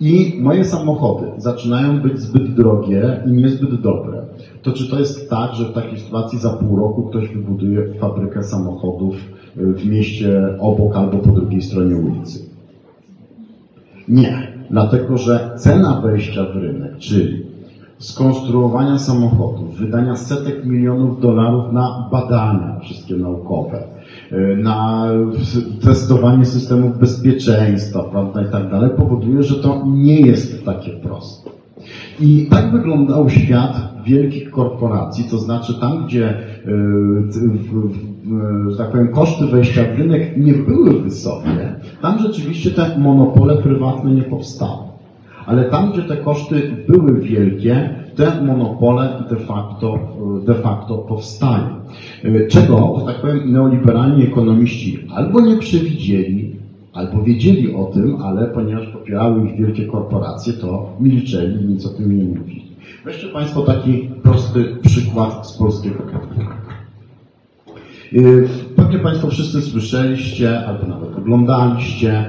[SPEAKER 2] i moje samochody zaczynają być zbyt drogie i niezbyt dobre, to czy to jest tak, że w takiej sytuacji za pół roku ktoś wybuduje fabrykę samochodów y, w mieście obok albo po drugiej stronie ulicy? Nie, dlatego że cena wejścia w rynek, czyli skonstruowania samochodów, wydania setek milionów dolarów na badania wszystkie naukowe, na testowanie systemów bezpieczeństwa, prawda, i tak dalej, powoduje, że to nie jest takie proste. I tak wyglądał świat wielkich korporacji, to znaczy tam, gdzie, y, że tak powiem, koszty wejścia w rynek nie były wysokie, tam rzeczywiście te monopole prywatne nie powstały. Ale tam, gdzie te koszty były wielkie, te monopole de facto, de facto powstają. Y, Czego, że tak powiem, neoliberalni ekonomiści albo nie przewidzieli, albo wiedzieli o tym, ale ponieważ popierały ich wielkie korporacje, to milczeli i nic o tym nie mówili. Weźcie Państwo taki prosty przykład z polskiego kapitału. Yy, Pewnie Państwo wszyscy słyszeliście, albo nawet oglądaliście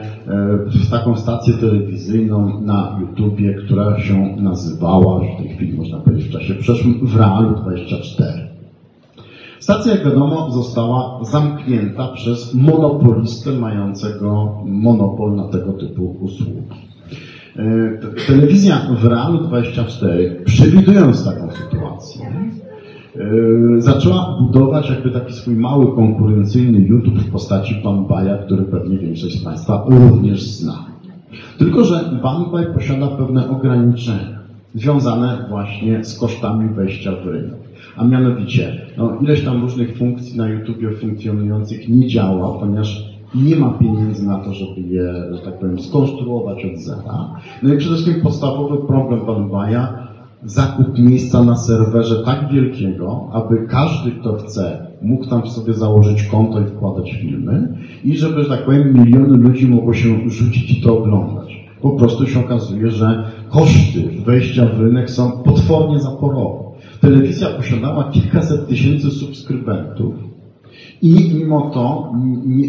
[SPEAKER 2] yy, taką stację telewizyjną na YouTubie, która się nazywała, w tej chwili można powiedzieć w czasie przeszłym, w Realu 24. Stacja, jak wiadomo, została zamknięta przez monopolistę mającego monopol na tego typu usługi. Te- Telewizja w Realu 24, przewidując taką sytuację, zaczęła budować jakby taki swój mały konkurencyjny YouTube w postaci Bambaja, który pewnie większość z Państwa również zna. Tylko, że Bambaj posiada pewne ograniczenia związane właśnie z kosztami wejścia w rynek. A mianowicie, no, ileś tam różnych funkcji na YouTubie funkcjonujących nie działa, ponieważ nie ma pieniędzy na to, żeby je, że tak powiem, skonstruować od zera. No i przede wszystkim podstawowy problem Bambaja zakup miejsca na serwerze tak wielkiego, aby każdy, kto chce, mógł tam sobie założyć konto i wkładać filmy i żeby, że tak powiem, miliony ludzi mogło się rzucić i to oglądać. Po prostu się okazuje, że koszty wejścia w rynek są potwornie zaporowe. Telewizja posiadała kilkaset tysięcy subskrybentów, i mimo to,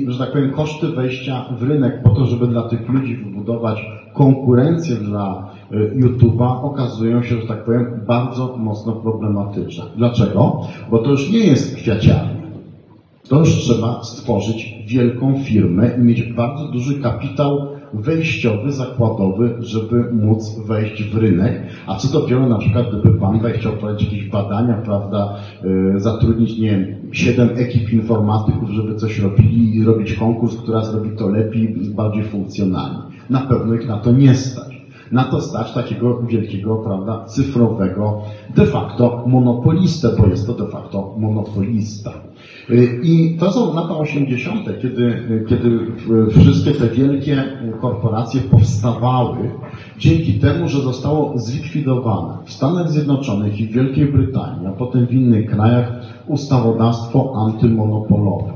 [SPEAKER 2] że tak powiem, koszty wejścia w rynek po to, żeby dla tych ludzi wybudować konkurencję dla y, YouTube'a, okazują się, że tak powiem, bardzo mocno problematyczne. Dlaczego? Bo to już nie jest kwiaciarnia. To już trzeba stworzyć wielką firmę i mieć bardzo duży kapitał wejściowy, zakładowy, żeby móc wejść w rynek. A co dopiero na przykład, gdyby Pan chciał prowadzić jakieś badania, prawda, yy, zatrudnić, nie wiem, siedem ekip informatyków, żeby coś robili i robić konkurs, która zrobi to lepiej, bardziej funkcjonalnie. Na pewno ich na to nie stać. Na to stać takiego wielkiego, prawda, cyfrowego de facto monopolistę, bo jest to de facto monopolista. Y, I to są lata 80., kiedy, y, kiedy w- wszystkie te wielkie y, korporacje powstawały dzięki temu, że zostało zlikwidowane w Stanach Zjednoczonych i w Wielkiej Brytanii, a potem w innych krajach ustawodawstwo antymonopolowe.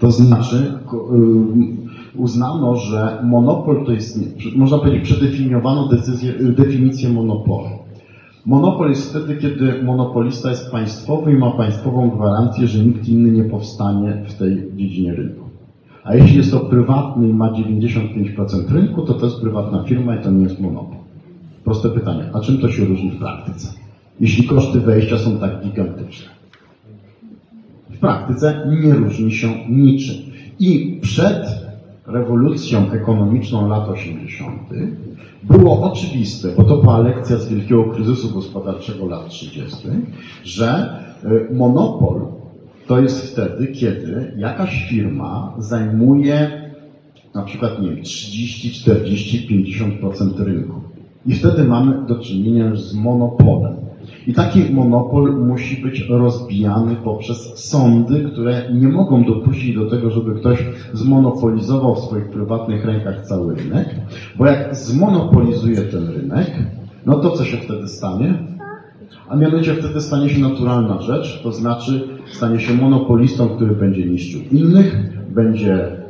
[SPEAKER 2] To znaczy y, uznano, że monopol to jest, można powiedzieć, przedefiniowano decyzję, y, definicję monopolu. Monopol jest wtedy, kiedy monopolista jest państwowy i ma państwową gwarancję, że nikt inny nie powstanie w tej dziedzinie rynku. A jeśli jest to prywatny i ma 95% rynku, to to jest prywatna firma i to nie jest monopol. Proste pytanie, a czym to się różni w praktyce? Jeśli koszty wejścia są tak gigantyczne. W praktyce nie różni się niczym. I przed rewolucją ekonomiczną lat 80. było oczywiste, bo to była lekcja z wielkiego kryzysu gospodarczego lat 30., że y, monopol to jest wtedy, kiedy jakaś firma zajmuje na przykład, nie wiem, 30, 40, 50% rynku. I wtedy mamy do czynienia z monopolem. I taki monopol musi być rozbijany poprzez sądy, które nie mogą dopuścić do tego, żeby ktoś zmonopolizował w swoich prywatnych rękach cały rynek, bo jak zmonopolizuje ten rynek, no to co się wtedy stanie? A mianowicie wtedy stanie się naturalna rzecz, to znaczy stanie się monopolistą, który będzie niszczył innych, będzie e,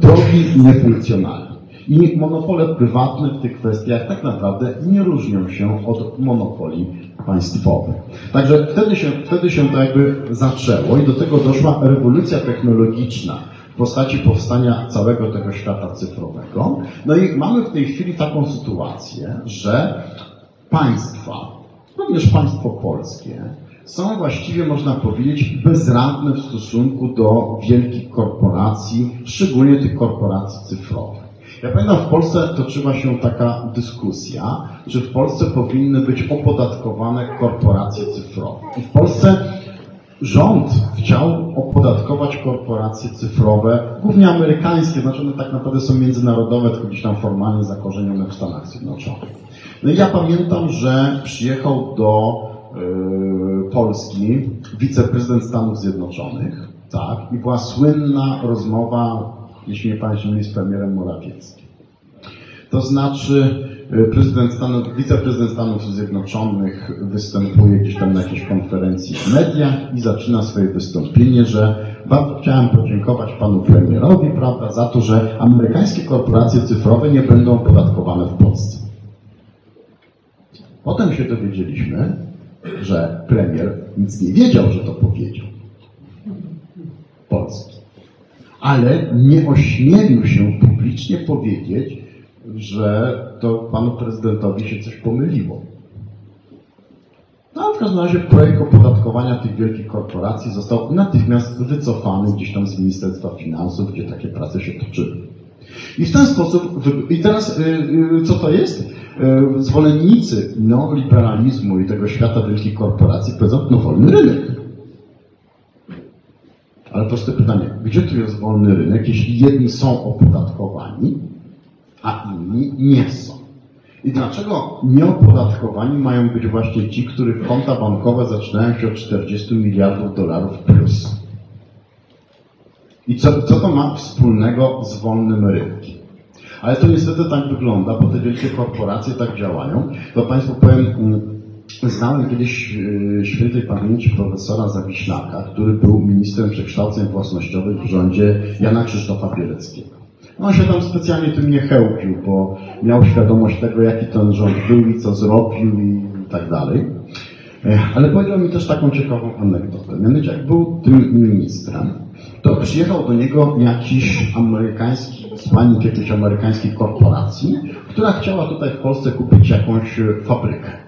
[SPEAKER 2] drogi i niefunkcjonalny. I monopole prywatne w tych kwestiach tak naprawdę nie różnią się od monopoli państwowych. Także wtedy się, wtedy się to jakby zaczęło i do tego doszła rewolucja technologiczna w postaci powstania całego tego świata cyfrowego. No i mamy w tej chwili taką sytuację, że państwa, również państwo polskie, są właściwie, można powiedzieć, bezradne w stosunku do wielkich korporacji, szczególnie tych korporacji cyfrowych. Ja pamiętam, w Polsce toczyła się taka dyskusja, czy w Polsce powinny być opodatkowane korporacje cyfrowe. I w Polsce rząd chciał opodatkować korporacje cyfrowe, głównie amerykańskie, znaczy one tak naprawdę są międzynarodowe, tylko gdzieś tam formalnie zakorzenione w Stanach Zjednoczonych. No i ja pamiętam, że przyjechał do yy, Polski wiceprezydent Stanów Zjednoczonych, tak, i była słynna rozmowa, jeśli nie pamiętam, myli, z premierem Morawieckim. To znaczy, y, prezydent Stanów, wiceprezydent Stanów Zjednoczonych występuje gdzieś tam na jakiejś konferencji w mediach i zaczyna swoje wystąpienie, że bardzo chciałem podziękować panu premierowi, prawda, za to, że amerykańskie korporacje cyfrowe nie będą opodatkowane w Polsce. Potem się dowiedzieliśmy, że premier nic nie wiedział, że to powiedział. Polski. Ale nie ośmielił się publicznie powiedzieć, że to panu prezydentowi się coś pomyliło. No, w każdym razie projekt opodatkowania tych wielkich korporacji został natychmiast wycofany gdzieś tam z Ministerstwa Finansów, gdzie takie prace się toczyły. I w ten sposób, i teraz y, y, co to jest? Y, Zwolennicy neoliberalizmu i tego świata wielkich korporacji powiedzą, no wolny rynek. Ale proste pytanie, gdzie tu jest wolny rynek, jeśli jedni są opodatkowani, a inni nie są? I dlaczego nieopodatkowani mają być właśnie ci, których konta bankowe zaczynają się od 40 miliardów dolarów plus? I co, co to ma wspólnego z wolnym rynkiem? Ale to niestety tak wygląda, bo te wielkie korporacje tak działają. To Państwu powiem, mm, znałem kiedyś yy, świętej pamięci profesora Zawiślaka, który był ministrem przekształceń własnościowych w rządzie Jana Krzysztofa Bieleckiego. On się tam specjalnie tym nie chełpił, bo miał świadomość tego, jaki ten rząd był i co zrobił i tak dalej. E, Ale powiedział mi też taką ciekawą anegdotę. Mianowicie, jak był tym ministrem, to przyjechał do niego jakiś amerykański, słannik jakiejś amerykańskiej korporacji, która chciała tutaj w Polsce kupić jakąś fabrykę.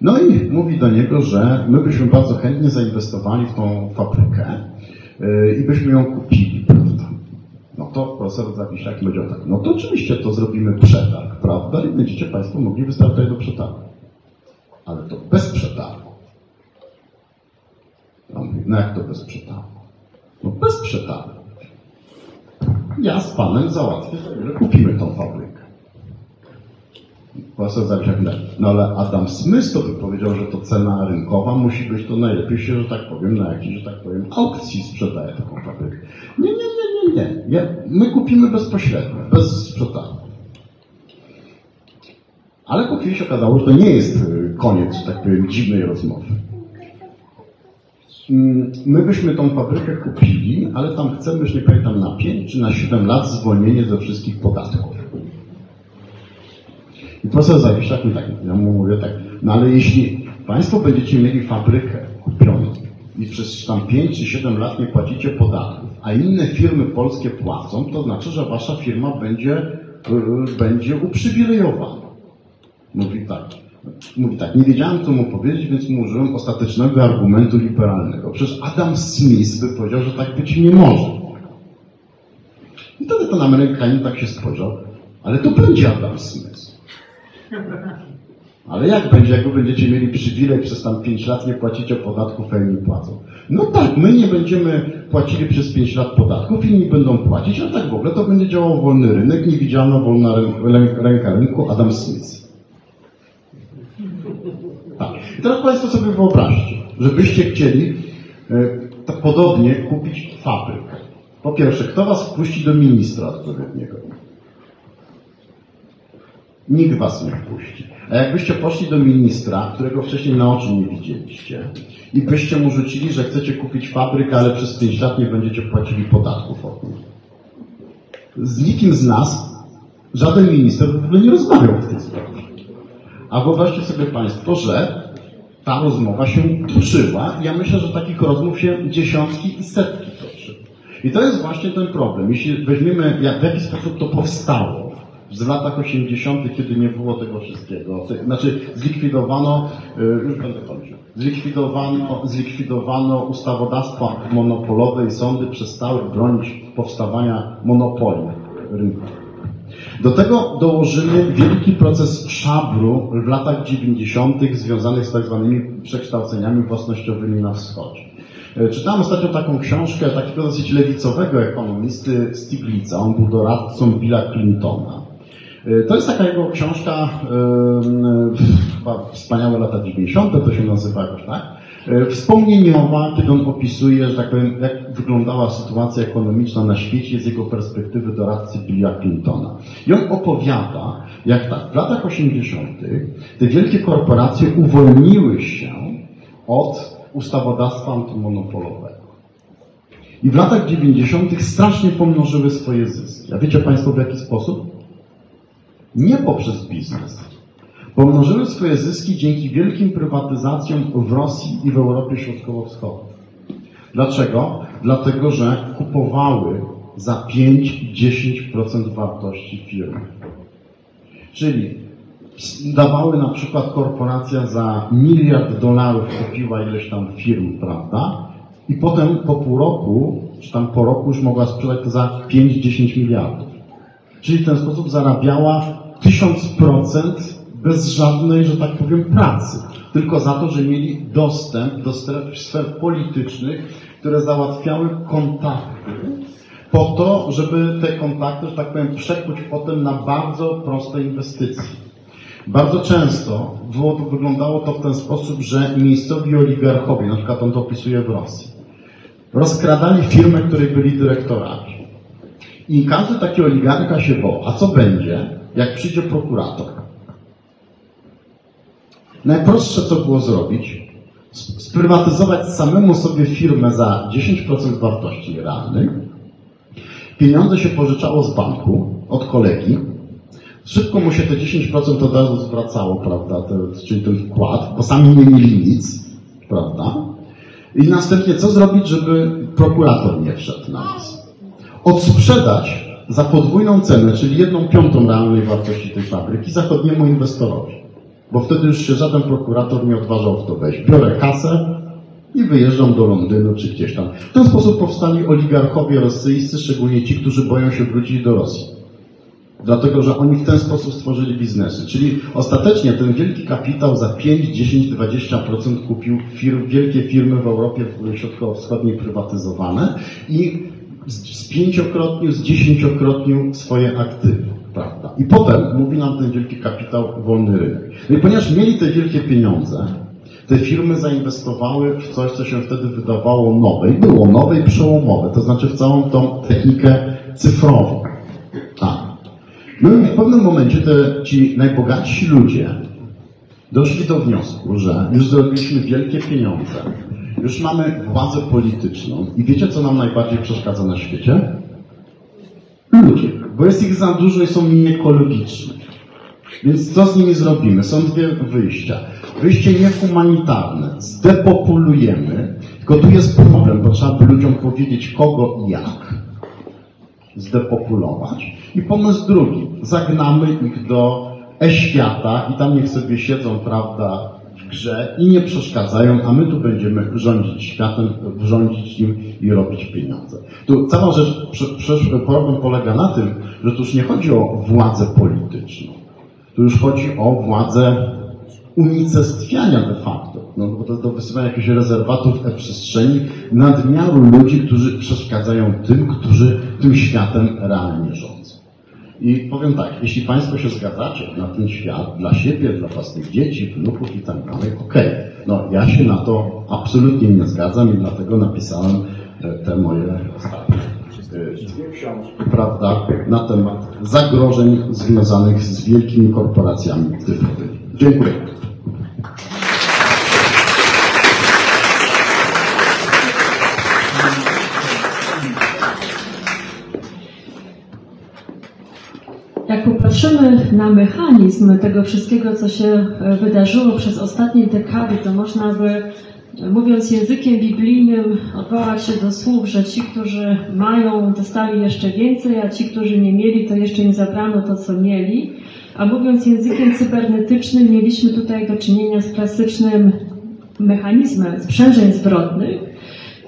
[SPEAKER 2] No i mówi do niego, że my byśmy bardzo chętnie zainwestowali w tą fabrykę e, i byśmy ją kupili, prawda? No to profesor Zawiślak powiedział tak, no to oczywiście to zrobimy przetarg, prawda? I będziecie Państwo mogli wystartować do przetargu. Ale to bez przetargu. No jak to bez przetargu? No bez przetargu. Ja z Panem załatwię, że kupimy tą fabrykę. Zawiślak mówi, no ale Adam Smith to by powiedział, że to cena rynkowa musi być, to najlepiej się, że tak powiem, na jakiejś, że tak powiem, aukcji sprzedaje taką fabrykę. Nie, nie, nie, nie, nie. Ja, my kupimy bezpośrednio, bez przetargu. Ale po chwili się okazało, że to nie jest y, koniec, że tak powiem, dziwnej rozmowy. Mm, My byśmy tą fabrykę kupili, ale tam chcemy, już nie pamiętam, na 5 czy na 7 lat zwolnienie ze wszystkich podatków. I profesor Zawiślak mi tak, ja mu mówię tak, no ale jeśli Państwo będziecie mieli fabrykę kupioną i przez tam 5 czy 7 lat nie płacicie podatków, a inne firmy polskie płacą, to znaczy, że Wasza firma będzie, y, będzie uprzywilejowana. Mówi tak. Mówi tak, nie wiedziałem co mu powiedzieć, więc mu użyłem ostatecznego argumentu liberalnego. Przecież Adam Smith by powiedział, że tak być nie może. I wtedy ten Amerykanin tak się spojrzał, ale to będzie Adam Smith. Ale jak będzie, jak wy będziecie mieli przywilej przez tam 5 lat, nie płacicie podatków, a inni płacą? No tak, my nie będziemy płacili przez 5 lat podatków, inni będą płacić, a tak w ogóle to będzie działał wolny rynek, niewidzialna wolna rę- rę- ręka rynku, Adam Smith. Tak. I teraz Państwo sobie wyobraźcie, żebyście chcieli e, podobnie kupić fabrykę. Po pierwsze, kto Was wpuści do ministra odpowiedniego? Nikt Was nie wpuści. A jakbyście poszli do ministra, którego wcześniej na oczy nie widzieliście i byście mu rzucili, że chcecie kupić fabrykę, ale przez 5 lat nie będziecie płacili podatków od niej. Z nikim z nas żaden minister w ogóle nie rozmawiał w tej sprawie. A wyobraźcie sobie Państwo, że ta rozmowa się toczyła. Ja myślę, że takich rozmów się dziesiątki i setki toczy. I to jest właśnie ten problem. Jeśli weźmiemy, jak, w jaki sposób to powstało w latach 80., kiedy nie było tego wszystkiego, znaczy zlikwidowano, y, już będę kończył, zlikwidowano, zlikwidowano ustawodawstwo monopolowe i sądy przestały bronić powstawania monopoli rynkowych. Do tego dołożymy wielki proces szabru w latach 90. związanych z tak zwanymi przekształceniami własnościowymi na wschodzie. E, Czytałem ostatnio taką książkę takiego dosyć lewicowego ekonomisty Stiglitza. On był doradcą Billa Clintona. E, To jest taka jego książka, em, chyba wspaniałe lata 90., to się nazywa jakoś tak, e, wspomnieniowa, kiedy on opisuje, że tak powiem, jak wyglądała sytuacja ekonomiczna na świecie z jego perspektywy doradcy Billa Clintona. I on opowiada, jak tak, w latach 80. te wielkie korporacje uwolniły się od ustawodawstwa antymonopolowego. I w latach 90. strasznie pomnożyły swoje zyski. A wiecie Państwo w jaki sposób? Nie poprzez biznes. Pomnożyły swoje zyski dzięki wielkim prywatyzacjom w Rosji i w Europie Środkowo-Wschodniej. Dlaczego? Dlatego, że kupowały za 5-10% wartości firmy. Czyli dawały na przykład korporacja za miliard dolarów kupiła ileś tam firm, prawda? I potem po pół roku, czy tam po roku już mogła sprzedać to za 5-10 miliardów. Czyli w ten sposób zarabiała 1000% bez żadnej, że tak powiem, pracy. Tylko za to, że mieli dostęp do sfer, sfer politycznych, które załatwiały kontakty po to, żeby te kontakty, że tak powiem, przekuć potem na bardzo proste inwestycje. Bardzo często było, wyglądało to w ten sposób, że miejscowi oligarchowie, na przykład on to opisuje w Rosji, rozkradali firmę, której byli dyrektorami. I każdy taki oligarcha się woła, a co będzie, jak przyjdzie prokurator? Najprostsze, co było zrobić, sp- sprywatyzować samemu sobie firmę za 10% wartości realnej. Pieniądze się pożyczało z banku od kolegi. Szybko mu się te 10% od razu zwracało, prawda, te, czyli ten wkład, bo sami nie mieli nic, prawda? I następnie co zrobić, żeby prokurator nie wszedł na nas? Odsprzedać za podwójną cenę, czyli jedną piątą realnej wartości tej fabryki zachodniemu inwestorowi. Bo wtedy już się żaden prokurator nie odważał w to wejść. Biorę kasę i wyjeżdżam do Londynu czy gdzieś tam. W ten sposób powstali oligarchowie rosyjscy, szczególnie ci, którzy boją się wrócić do Rosji. Dlatego, że oni w ten sposób stworzyli biznesy. Czyli ostatecznie ten wielki kapitał za 5, 10, 20% kupił wielkie firmy w Europie Środkowo-Wschodniej prywatyzowane i spięciokrotnił, z dziesięciokrotnił swoje aktywy. Prawda? I potem mówi nam ten wielki kapitał wolny rynek. No i ponieważ mieli te wielkie pieniądze, te firmy zainwestowały w coś, co się wtedy wydawało nowe. I było nowe i przełomowe, to znaczy w całą tą technikę cyfrową. Tak. No i w pewnym momencie te, ci najbogatsi ludzie doszli do wniosku, że już zrobiliśmy wielkie pieniądze, już mamy władzę polityczną i wiecie, co nam najbardziej przeszkadza na świecie? Ludzie, bo jest ich za dużo i są nieekologiczni. Więc co z nimi zrobimy? Są dwie wyjścia. Wyjście niehumanitarne. Zdepopulujemy. Tylko tu jest problem, bo trzeba by ludziom powiedzieć kogo i jak zdepopulować. I pomysł drugi. Zagnamy ich do e-świata i tam niech sobie siedzą, prawda, grze i nie przeszkadzają, a my tu będziemy rządzić światem, rządzić nim i robić pieniądze. Tu cała rzecz, problem polega na tym, że tu już nie chodzi o władzę polityczną. Tu już chodzi o władzę unicestwiania de facto, no, bo to do wysyłania jakichś rezerwatów e-przestrzeni nadmiaru ludzi, którzy przeszkadzają tym, którzy tym światem realnie rządzą. I powiem tak, jeśli Państwo się zgadzacie na ten świat dla siebie, dla własnych dzieci, wnuków i tak dalej, okej. No ja się na to absolutnie nie zgadzam i dlatego napisałem e, te moje ostatnie e, dwie książki, prawda, na temat zagrożeń związanych z wielkimi korporacjami cyfrowymi. Dziękuję.
[SPEAKER 3] Popatrzymy na mechanizm tego wszystkiego, co się e, wydarzyło przez ostatnie dekady, to można by, e, mówiąc językiem biblijnym, odwołać się do słów, że ci, którzy mają, dostali jeszcze więcej, a ci, którzy nie mieli, to jeszcze im zabrano to, co mieli. A mówiąc językiem cybernetycznym, mieliśmy tutaj do czynienia z klasycznym mechanizmem sprzężeń zwrotnych,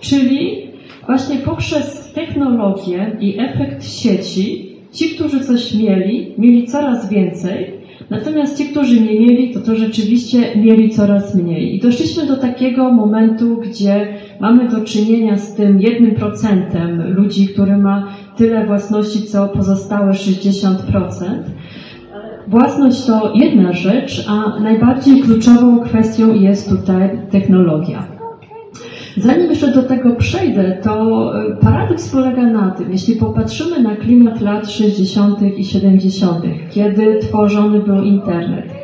[SPEAKER 3] czyli właśnie poprzez technologię i efekt sieci Ci, którzy coś mieli, mieli coraz więcej, natomiast ci, którzy nie mieli, to to rzeczywiście mieli coraz mniej. I doszliśmy do takiego momentu, gdzie mamy do czynienia z tym jednym procentem ludzi, który ma tyle własności, co pozostałe 60%. Własność to jedna rzecz, a najbardziej kluczową kwestią jest tutaj technologia. Zanim jeszcze do tego przejdę, to e, paradoks polega na tym, jeśli popatrzymy na klimat lat 60. i 70., kiedy tworzony był internet,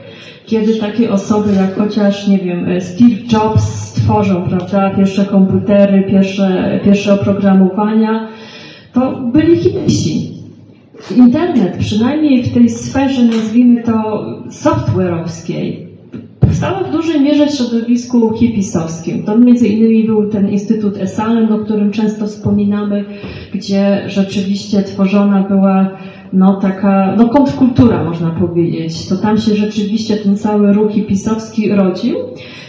[SPEAKER 3] kiedy takie osoby jak chociaż, nie wiem, e, Steve Jobs stworzą, prawda, pierwsze komputery, pierwsze, pierwsze oprogramowania, to byli hipisi. Internet, przynajmniej w tej sferze, nazwijmy to software'owskiej, powstała w dużej mierze w środowisku hipisowskim. To między innymi był ten Instytut Esalen, o którym często wspominamy, gdzie rzeczywiście tworzona była no taka, no kontrkultura można powiedzieć. To tam się rzeczywiście ten cały ruch hipisowski rodził.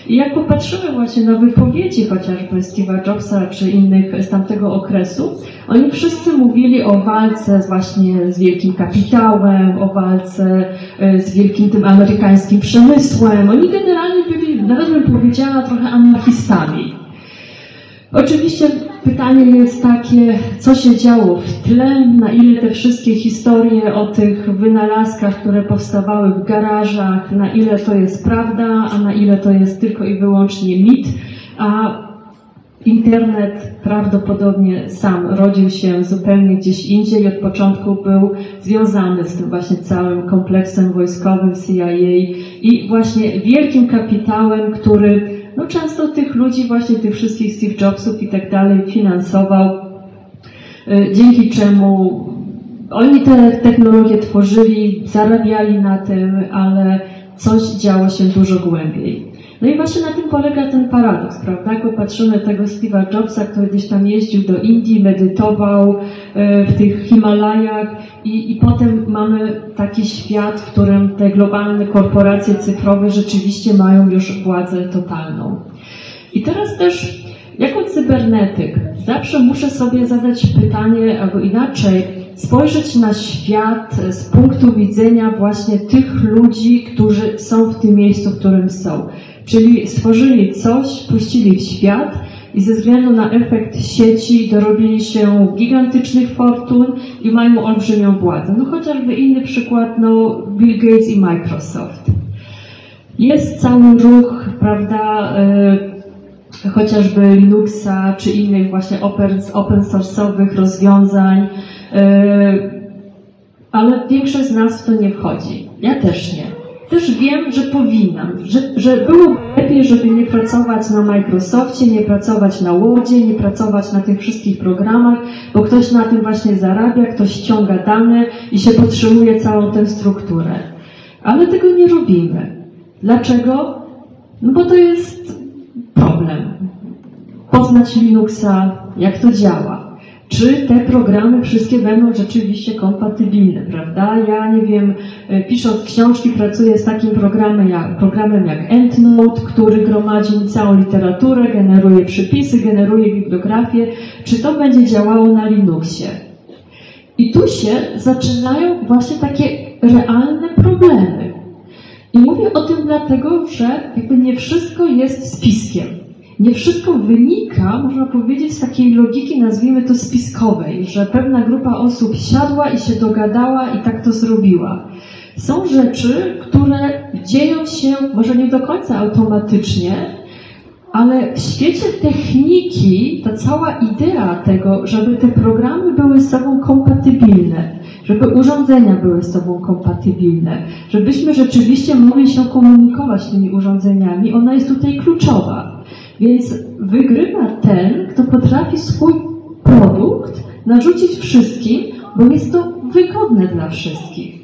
[SPEAKER 3] I jak popatrzymy właśnie na wypowiedzi chociażby Steve'a Jobsa czy innych z tamtego okresu, oni wszyscy mówili o walce właśnie z wielkim kapitałem, o walce e, z wielkim tym amerykańskim przemysłem. Oni generalnie byli, nawet bym powiedziała, trochę anarchistami. Oczywiście pytanie jest takie, co się działo w tle, na ile te wszystkie historie o tych wynalazkach, które powstawały w garażach, na ile to jest prawda, a na ile to jest tylko i wyłącznie mit, a internet prawdopodobnie sam rodził się zupełnie gdzieś indziej. Od początku był związany z tym właśnie całym kompleksem wojskowym CIA i właśnie wielkim kapitałem, który no często tych ludzi, właśnie tych wszystkich Steve Jobsów i tak dalej finansował, y, dzięki czemu oni te technologie tworzyli, zarabiali na tym, ale coś działo się dużo głębiej. No i właśnie na tym polega ten paradoks, prawda? Jak popatrzymy tego Steve'a Jobsa, który gdzieś tam jeździł do Indii, medytował y, w tych Himalajach i, i potem mamy taki świat, w którym te globalne korporacje cyfrowe rzeczywiście mają już władzę totalną. I teraz też jako cybernetyk zawsze muszę sobie zadać pytanie, albo inaczej, spojrzeć na świat z punktu widzenia właśnie tych ludzi, którzy są w tym miejscu, w którym są. Czyli stworzyli coś, puścili w świat i ze względu na efekt sieci dorobili się gigantycznych fortun i mają olbrzymią władzę. No chociażby inny przykład, no Bill Gates i Microsoft. Jest cały ruch, prawda, y, chociażby Linuxa czy innych właśnie open, open source'owych rozwiązań, y, ale większość z nas w to nie wchodzi. Ja też nie też wiem, że powinnam, że, że było lepiej, żeby nie pracować na Microsoftie, nie pracować na Wordzie, nie pracować na tych wszystkich programach, bo ktoś na tym właśnie zarabia, ktoś ściąga dane i się podtrzymuje całą tę strukturę. Ale tego nie robimy. Dlaczego? No bo to jest problem. Poznać Linuxa, jak to działa czy te programy wszystkie będą rzeczywiście kompatybilne, prawda? Ja nie wiem, e, pisząc książki pracuję z takim programem jak, programem jak EndNote, który gromadzi mi całą literaturę, generuje przypisy, generuje bibliografię. Czy to będzie działało na Linuxie? I tu się zaczynają właśnie takie realne problemy. I mówię o tym dlatego, że jakby nie wszystko jest spiskiem nie wszystko wynika, można powiedzieć, z takiej logiki, nazwijmy to spiskowej, że pewna grupa osób siadła i się dogadała i tak to zrobiła. Są rzeczy, które dzieją się może nie do końca automatycznie, ale w świecie techniki ta cała idea tego, żeby te programy były z sobą kompatybilne, żeby urządzenia były z sobą kompatybilne, żebyśmy rzeczywiście mogli się komunikować tymi urządzeniami, ona jest tutaj kluczowa. Więc wygrywa ten, kto potrafi swój produkt narzucić wszystkim, bo jest to wygodne dla wszystkich.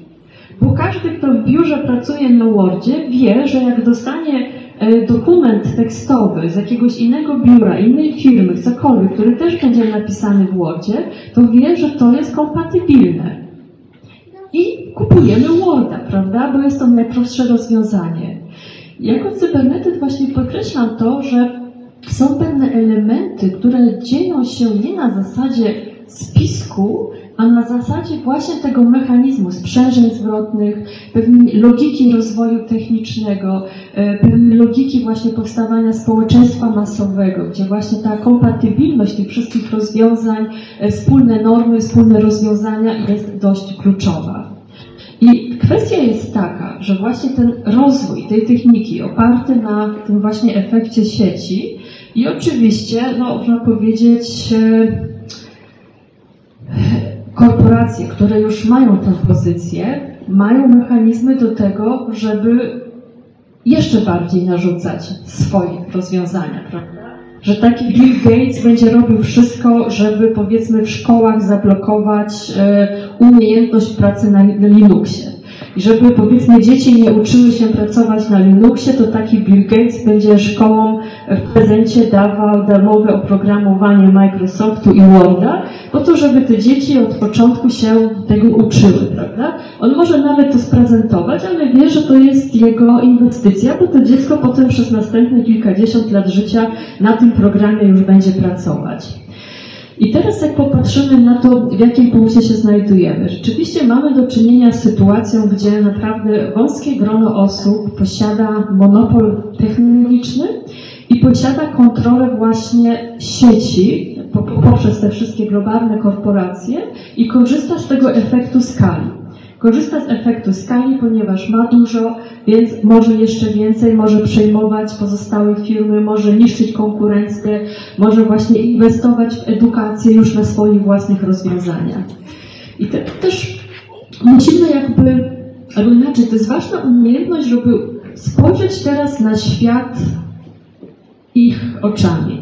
[SPEAKER 3] Bo każdy, kto w biurze pracuje na Wordzie, wie, że jak dostanie e, dokument tekstowy z jakiegoś innego biura, innej firmy, cokolwiek, który też będzie napisany w Wordzie, to wie, że to jest kompatybilne. I kupujemy Worda, prawda? Bo jest to najprostsze rozwiązanie. Jako cybernetyk właśnie podkreślam to, że są pewne elementy, które dzieją się nie na zasadzie spisku, a na zasadzie właśnie tego mechanizmu sprzężeń zwrotnych, pewnej logiki rozwoju technicznego, e, pewnej logiki właśnie powstawania społeczeństwa masowego, gdzie właśnie ta kompatybilność tych wszystkich rozwiązań, e, wspólne normy, wspólne rozwiązania jest dość kluczowa. I kwestia jest taka, że właśnie ten rozwój tej techniki oparty na tym właśnie efekcie sieci i oczywiście, no, można powiedzieć, e, korporacje, które już mają tę pozycję, mają mechanizmy do tego, żeby jeszcze bardziej narzucać swoje rozwiązania, prawda? Że taki Bill Gates będzie robił wszystko, żeby powiedzmy w szkołach zablokować e, umiejętność pracy na, Linuxie. I żeby powiedzmy dzieci nie uczyły się pracować na Linuxie, to taki Bill Gates będzie szkołom w prezencie dawał darmowe oprogramowanie Microsoftu i Worda, po to, żeby te dzieci od początku się tego uczyły, prawda? On może nawet to sprezentować, ale wie, że to jest jego inwestycja, bo to dziecko potem przez następne kilkadziesiąt lat życia na tym programie już będzie pracować. I teraz jak popatrzymy na to, w jakim punkcie się znajdujemy, rzeczywiście mamy do czynienia z sytuacją, gdzie naprawdę wąskie grono osób posiada monopol technologiczny i posiada kontrolę właśnie sieci po- poprzez te wszystkie globalne korporacje i korzysta z tego efektu skali. Korzysta z efektu skali, ponieważ ma dużo, więc może jeszcze więcej, może przejmować pozostałe firmy, może niszczyć konkurencję, może właśnie inwestować w edukację już na swoich własnych rozwiązaniach. I te, też musimy jakby, albo inaczej, to jest ważna umiejętność, żeby spojrzeć teraz na świat ich oczami.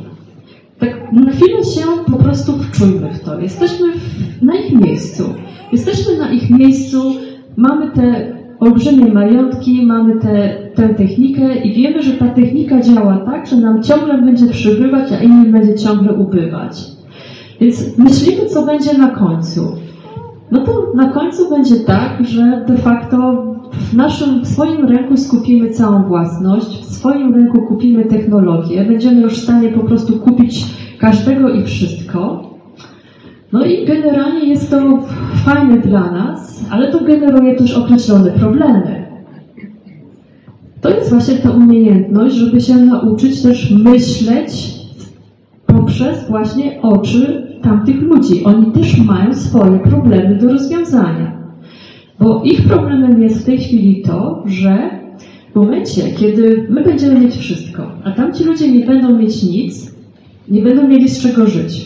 [SPEAKER 3] Tak na chwilę się po prostu wczujmy w to. Jesteśmy w, na ich miejscu. Jesteśmy na ich miejscu, mamy te olbrzymie majątki, mamy te, tę technikę i wiemy, że ta technika działa tak, że nam ciągle będzie przybywać, a innym będzie ciągle ubywać. Więc myślimy, co będzie na końcu. No to na końcu będzie tak, że de facto w naszym, w swoim ręku skupimy całą własność, w swoim ręku kupimy technologię, będziemy już w stanie po prostu kupić każdego i wszystko. No i generalnie jest to fajne dla nas, ale to generuje też określone problemy. To jest właśnie ta umiejętność, żeby się nauczyć też myśleć poprzez właśnie oczy tamtych ludzi. Oni też mają swoje problemy do rozwiązania. Bo ich problemem jest w tej chwili to, że w momencie, kiedy my będziemy mieć wszystko, a tamci ludzie nie będą mieć nic, nie będą mieli z czego żyć,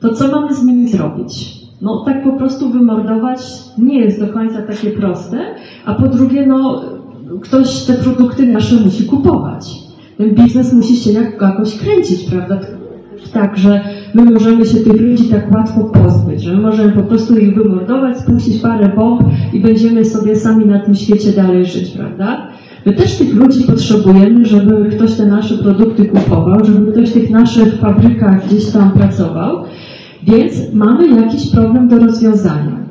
[SPEAKER 3] to co mamy z nimi zrobić? No tak po prostu wymordować nie jest do końca takie proste, a po drugie, no ktoś te produkty nasze musi kupować. Ten biznes musi się jak- jakoś kręcić, prawda? Tak, że my możemy się tych ludzi tak łatwo pozbyć, że my możemy po prostu ich wymordować, spuścić parę bomb i będziemy sobie sami na tym świecie dalej żyć, prawda? My też tych ludzi potrzebujemy, żeby ktoś te nasze produkty kupował, żeby ktoś w tych naszych fabrykach gdzieś tam pracował, więc mamy jakiś problem do rozwiązania.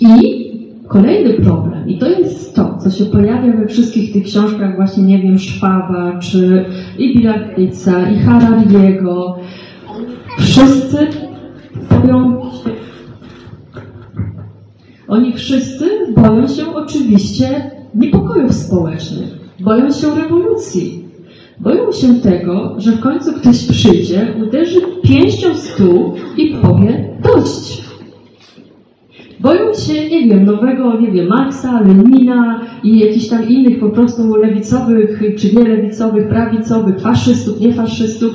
[SPEAKER 3] I kolejny problem, i to jest to, co się pojawia we wszystkich tych książkach właśnie, nie wiem, Schwaba, czy i Gatesa, i Harariego, wszyscy boją się, oni wszyscy boją się oczywiście niepokojów społecznych, boją się rewolucji, boją się tego, że w końcu ktoś przyjdzie, uderzy pięścią w stół i powie dość. Boją się, nie wiem, nowego, nie wiem, Marksa, Lenina i jakichś tam innych po prostu lewicowych, czy nie lewicowych, prawicowych, faszystów, nie faszystów.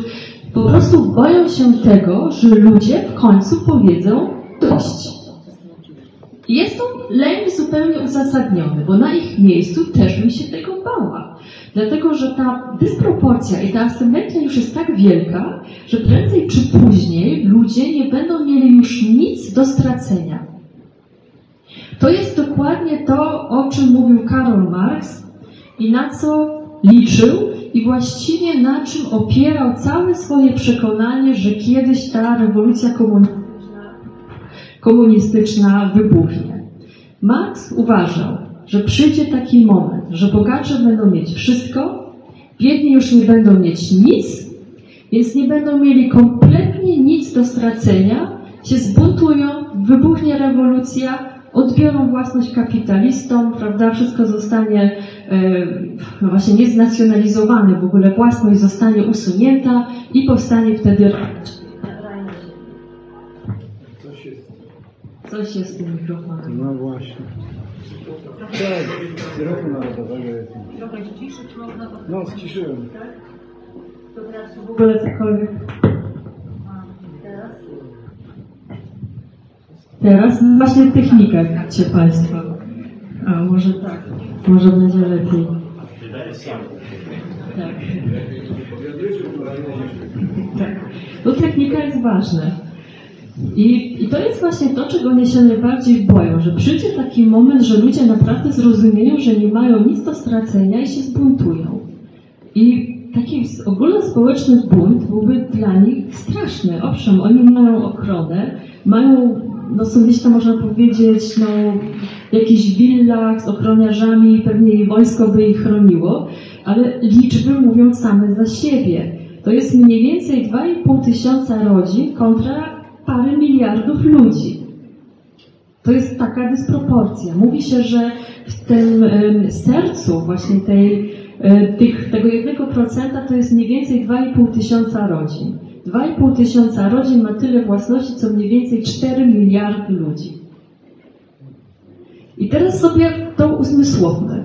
[SPEAKER 3] Po prostu boją się tego, że ludzie w końcu powiedzą dość. Jest to lęk zupełnie uzasadniony, bo na ich miejscu też bym się tego bała. Dlatego, że ta dysproporcja i ta asymetria już jest tak wielka, że prędzej czy później ludzie nie będą mieli już nic do stracenia. To jest dokładnie to, o czym mówił Karol Marx i na co liczył i właściwie na czym opierał całe swoje przekonanie, że kiedyś ta rewolucja komunistyczna, komunistyczna wybuchnie. Marx uważał, że przyjdzie taki moment, że bogacze będą mieć wszystko, biedni już nie będą mieć nic, więc nie będą mieli kompletnie nic do stracenia, się zbuntują wybuchnie rewolucja, odbiorą własność kapitalistom, prawda, wszystko zostanie e, no właśnie nieznacjonalizowane, w ogóle własność zostanie usunięta i powstanie wtedy
[SPEAKER 1] Coś jest.
[SPEAKER 3] coś jest z tym mikrofonem.
[SPEAKER 1] No właśnie. Tak, z roku narodowego jest.
[SPEAKER 3] Trochę ściszyć można to
[SPEAKER 1] No, ściszyłem.
[SPEAKER 3] w ogóle cokolwiek. Teraz no właśnie technika, widzicie Państwo. A może tak, może będzie lepiej. Tak. Tak. Bo technika jest ważna. I, I to jest właśnie to, czego oni się najbardziej boją, że przyjdzie taki moment, że ludzie naprawdę zrozumieją, że nie mają nic do stracenia i się zbuntują. I taki ogólnospołeczny bunt byłby dla nich straszny. Owszem, oni mają ochronę, mają, no są można powiedzieć, no w jakichś willach z ochroniarzami, pewnie wojsko by ich chroniło, ale liczby mówią same za siebie. To jest mniej więcej 2,5 tysiąca rodzin kontra parę miliardów ludzi. To jest taka dysproporcja. Mówi się, że w tym sercu właśnie tej, e, tych, tego jednego procenta to jest mniej więcej 2,5 tysiąca rodzin. 2,5 tysiąca rodzin ma tyle własności, co mniej więcej 4 miliardy ludzi. I teraz sobie to uzmysłowmy.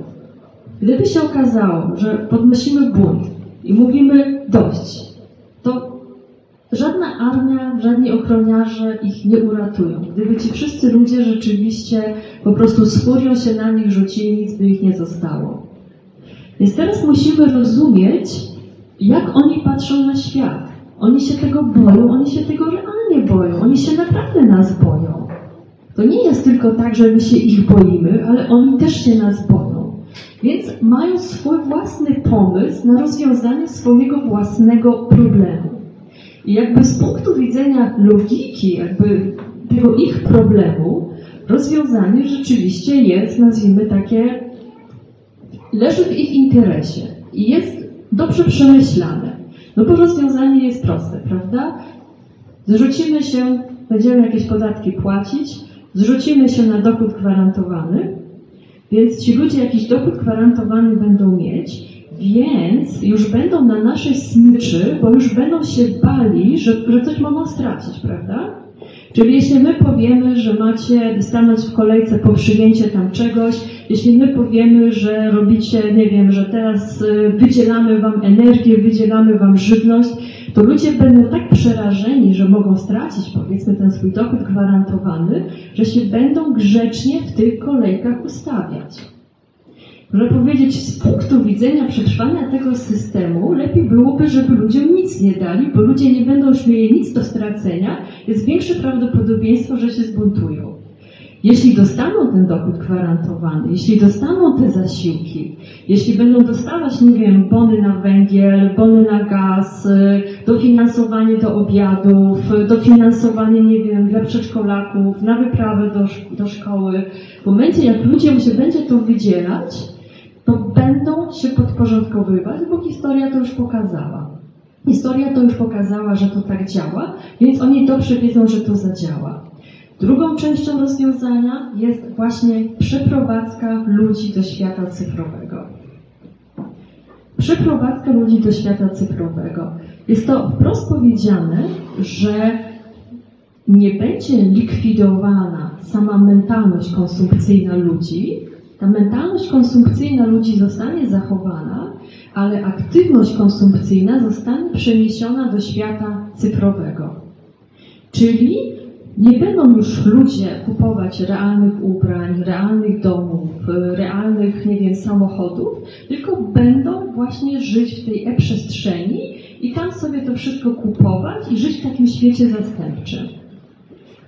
[SPEAKER 3] Gdyby się okazało, że podnosimy bunt i mówimy dość, to żadna armia, żadni ochroniarze ich nie uratują. Gdyby ci wszyscy ludzie rzeczywiście po prostu z furią się na nich rzucili, nic by ich nie zostało. Więc teraz musimy rozumieć, jak oni patrzą na świat. Oni się tego boją, oni się tego realnie boją, oni się naprawdę nas boją. To nie jest tylko tak, że my się ich boimy, ale oni też się nas boją. Więc mają swój własny pomysł na rozwiązanie swojego własnego problemu. I jakby z punktu widzenia logiki, jakby tego ich problemu, rozwiązanie rzeczywiście jest, nazwijmy takie, leży w ich interesie i jest dobrze przemyślane. No bo rozwiązanie jest proste, prawda? Zrzucimy się, będziemy jakieś podatki płacić, zrzucimy się na dochód gwarantowany, więc ci ludzie jakiś dochód gwarantowany będą mieć, więc już będą na naszej smyczy, bo już będą się bali, że, że coś mogą stracić, prawda? Czyli jeśli my powiemy, że macie stanąć w kolejce po przyjęcie tam czegoś, jeśli my powiemy, że robicie, nie wiem, że teraz y, wydzielamy wam energię, wydzielamy wam żywność, to ludzie będą tak przerażeni, że mogą stracić powiedzmy ten swój dochód gwarantowany, że się będą grzecznie w tych kolejkach ustawiać. Można powiedzieć, z punktu widzenia przetrwania tego systemu, lepiej byłoby, żeby ludziom nic nie dali, bo ludzie nie będą już mieli nic do stracenia, jest większe prawdopodobieństwo, że się zbuntują. Jeśli dostaną ten dochód gwarantowany, jeśli dostaną te zasiłki, jeśli będą dostawać, nie wiem, bony na węgiel, bony na gaz, y, dofinansowanie do obiadów, dofinansowanie, nie wiem, dla przedszkolaków, na wyprawę do, do szkoły, w momencie jak ludziom się będzie to wydzielać, to będą się podporządkowywać, bo historia to już pokazała. Historia to już pokazała, że to tak działa, więc oni dobrze wiedzą, że to zadziała. Drugą częścią rozwiązania jest właśnie przeprowadzka ludzi do świata cyfrowego. Przeprowadzka ludzi do świata cyfrowego. Jest to wprost powiedziane, że nie będzie likwidowana sama mentalność konsumpcyjna ludzi. Ta mentalność konsumpcyjna ludzi zostanie zachowana, ale aktywność konsumpcyjna zostanie przeniesiona do świata cyfrowego. Czyli nie będą już ludzie kupować realnych ubrań, realnych domów, y, realnych, nie wiem, samochodów, tylko będą właśnie żyć w tej e-przestrzeni i tam sobie to wszystko kupować i żyć w takim świecie zastępczym.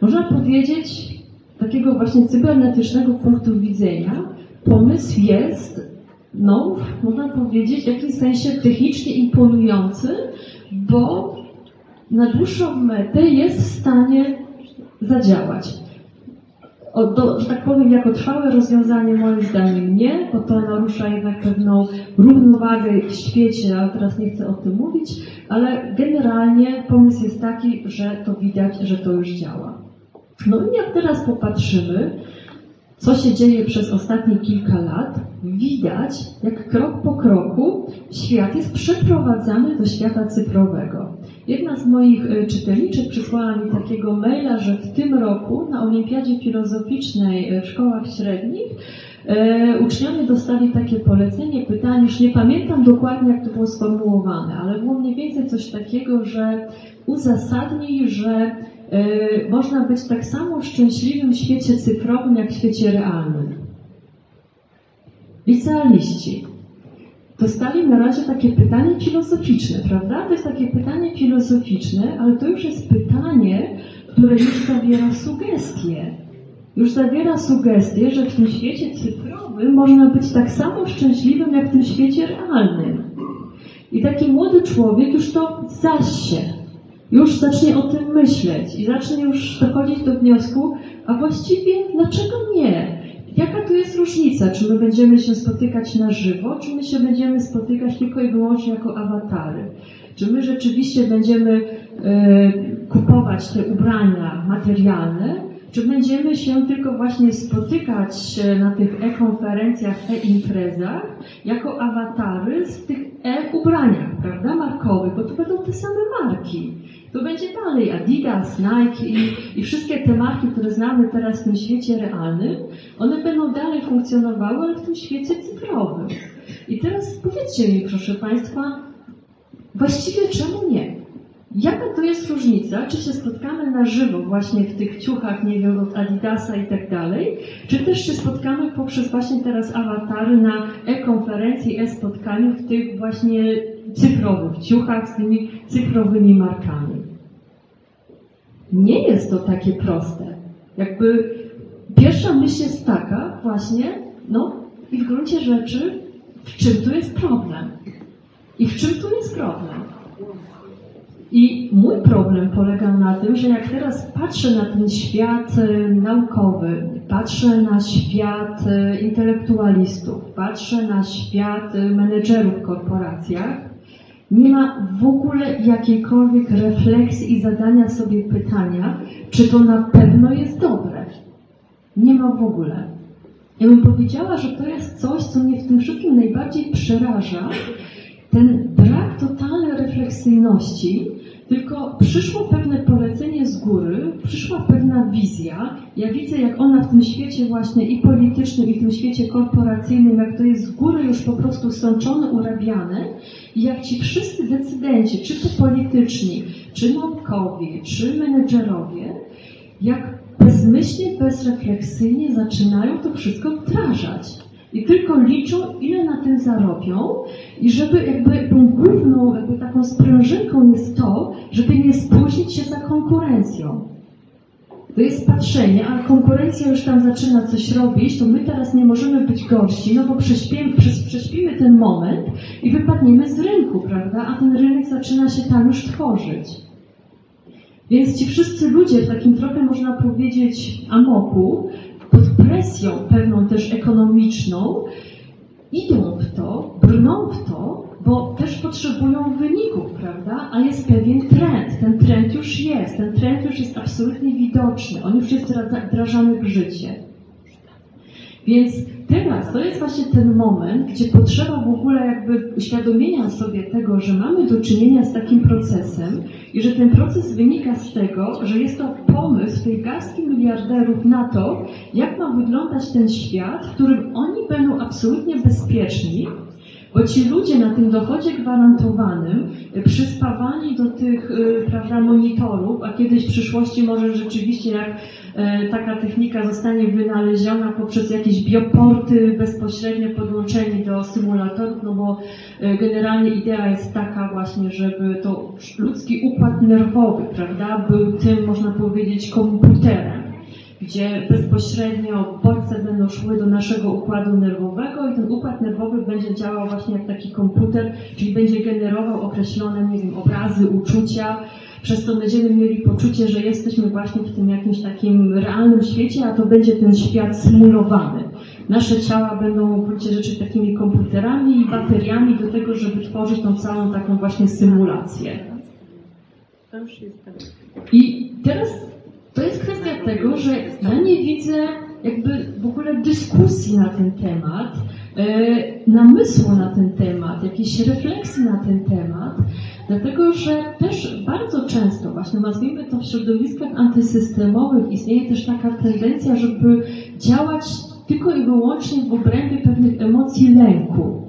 [SPEAKER 3] Można powiedzieć, takiego właśnie cybernetycznego punktu widzenia, pomysł jest, no, można powiedzieć, w jakimś sensie technicznie imponujący, bo na dłuższą metę jest w stanie zadziałać. O, do, że tak powiem, jako trwałe rozwiązanie moim zdaniem nie, bo to narusza jednak pewną równowagę w świecie, ale teraz nie chcę o tym mówić, ale generalnie pomysł jest taki, że to widać, że to już działa. No i jak teraz popatrzymy, co się dzieje przez ostatnie kilka lat, widać, jak krok po kroku świat jest przeprowadzany do świata cyfrowego. Jedna z moich e, czytelniczek przysłała mi takiego maila, że w tym roku na Olimpiadzie Filozoficznej e, w szkołach średnich e, uczniowie dostali takie polecenie, pytanie, już nie pamiętam dokładnie jak to było sformułowane, ale było mniej więcej coś takiego, że uzasadnij, że można być tak samo szczęśliwym w świecie cyfrowym, jak w świecie realnym. Licealiści dostali na razie takie pytanie filozoficzne, prawda? To jest takie pytanie filozoficzne, ale to już jest pytanie, które już zawiera sugestie. Już zawiera sugestie, że w tym świecie cyfrowym można być tak samo szczęśliwym, jak w tym świecie realnym. I taki młody człowiek już to zasie, już zacznie o tym myśleć i zacznie już dochodzić do wniosku, a właściwie dlaczego nie? Jaka tu jest różnica? Czy my będziemy się spotykać na żywo, czy my się będziemy spotykać tylko i wyłącznie jako awatary? Czy my rzeczywiście będziemy e, kupować te ubrania materialne, czy będziemy się tylko właśnie spotykać e, na tych e-konferencjach, e-imprezach jako awatary z tych e-ubraniach, prawda, markowych, bo to będą te same marki. To będzie dalej Adidas, Nike i, i wszystkie te marki, które znamy teraz w tym świecie realnym, one będą dalej funkcjonowały, ale w tym świecie cyfrowym. I teraz powiedzcie mi, proszę Państwa, właściwie czemu nie? Jaka to jest różnica, czy się spotkamy na żywo właśnie w tych ciuchach, nie wiem, od Adidasa i tak dalej, czy też się spotkamy poprzez właśnie teraz awatary na e-konferencji, e-spotkaniu w tych właśnie cyfrowych ciuchach z tymi cyfrowymi markami. Nie jest to takie proste. Jakby pierwsza myśl jest taka właśnie, no i w gruncie rzeczy, w czym tu jest problem? I w czym tu jest problem? I mój problem polega na tym, że jak teraz patrzę na ten świat e, naukowy, patrzę na świat e, intelektualistów, patrzę na świat e, menedżerów w korporacjach, nie ma w ogóle jakiejkolwiek refleksji i zadania sobie pytania, czy to na pewno jest dobre. Nie ma w ogóle. Ja bym powiedziała, że to jest coś, co mnie w tym wszystkim najbardziej przeraża, ten brak totalnej refleksyjności, tylko przyszło pewne polecenie z góry, przyszła pewna wizja. Ja widzę, jak ona w tym świecie właśnie i politycznym, i w tym świecie korporacyjnym, jak to jest z góry już po prostu sączone, urabiane i jak ci wszyscy decydenci, czy to polityczni, czy naukowi, czy menedżerowie, jak bezmyślnie, bezrefleksyjnie zaczynają to wszystko wdrażać. I tylko liczą, ile na tym zarobią i żeby jakby tą główną, jakby taką sprężynką jest to, żeby nie spóźnić się za konkurencją. To jest patrzenie, a konkurencja już tam zaczyna coś robić, to my teraz nie możemy być gorsi, no bo prześpimy, prześpimy ten moment i wypadniemy z rynku, prawda? A ten rynek zaczyna się tam już tworzyć. Więc ci wszyscy ludzie w takim trochę można powiedzieć amoku, presją pewną też ekonomiczną, idą w to, brną w to, bo też potrzebują wyników, prawda? A jest pewien trend. Ten trend już jest, ten trend już jest absolutnie widoczny, on już jest wdrażany w życie. Więc teraz to jest właśnie ten moment, gdzie potrzeba w ogóle jakby uświadomienia sobie tego, że mamy do czynienia z takim procesem i że ten proces wynika z tego, że jest to pomysł tej garstki miliarderów na to, jak ma wyglądać ten świat, w którym oni będą absolutnie bezpieczni, bo ci ludzie na tym dochodzie gwarantowanym, y, przyspawani do tych y, prawda, monitorów, a kiedyś w przyszłości może rzeczywiście jak y, taka technika zostanie wynaleziona poprzez jakieś bioporty bezpośrednio podłączeni do symulatorów, no bo generalnie idea jest taka właśnie, żeby to ludzki układ nerwowy, prawda, był tym, można powiedzieć, komputerem gdzie bezpośrednio bodźce będą szły do naszego układu nerwowego i ten układ nerwowy będzie działał właśnie jak taki komputer, czyli będzie generował określone, nie wiem, obrazy, uczucia, przez to będziemy mieli poczucie, że jesteśmy właśnie w tym jakimś takim realnym świecie, a to będzie ten świat symulowany. Nasze ciała będą w gruncie rzeczy takimi komputerami i bateriami do tego, żeby tworzyć tą całą taką właśnie symulację. I teraz To jest kwestia tego, że ja nie widzę jakby w ogóle dyskusji na ten temat, e, namysłu na ten temat, jakiejś refleksji na ten temat, dlatego że też bardzo często, właśnie nazwijmy to w środowiskach antysystemowych, istnieje też taka tendencja, żeby działać tylko i wyłącznie w obrębie pewnych emocji lęku.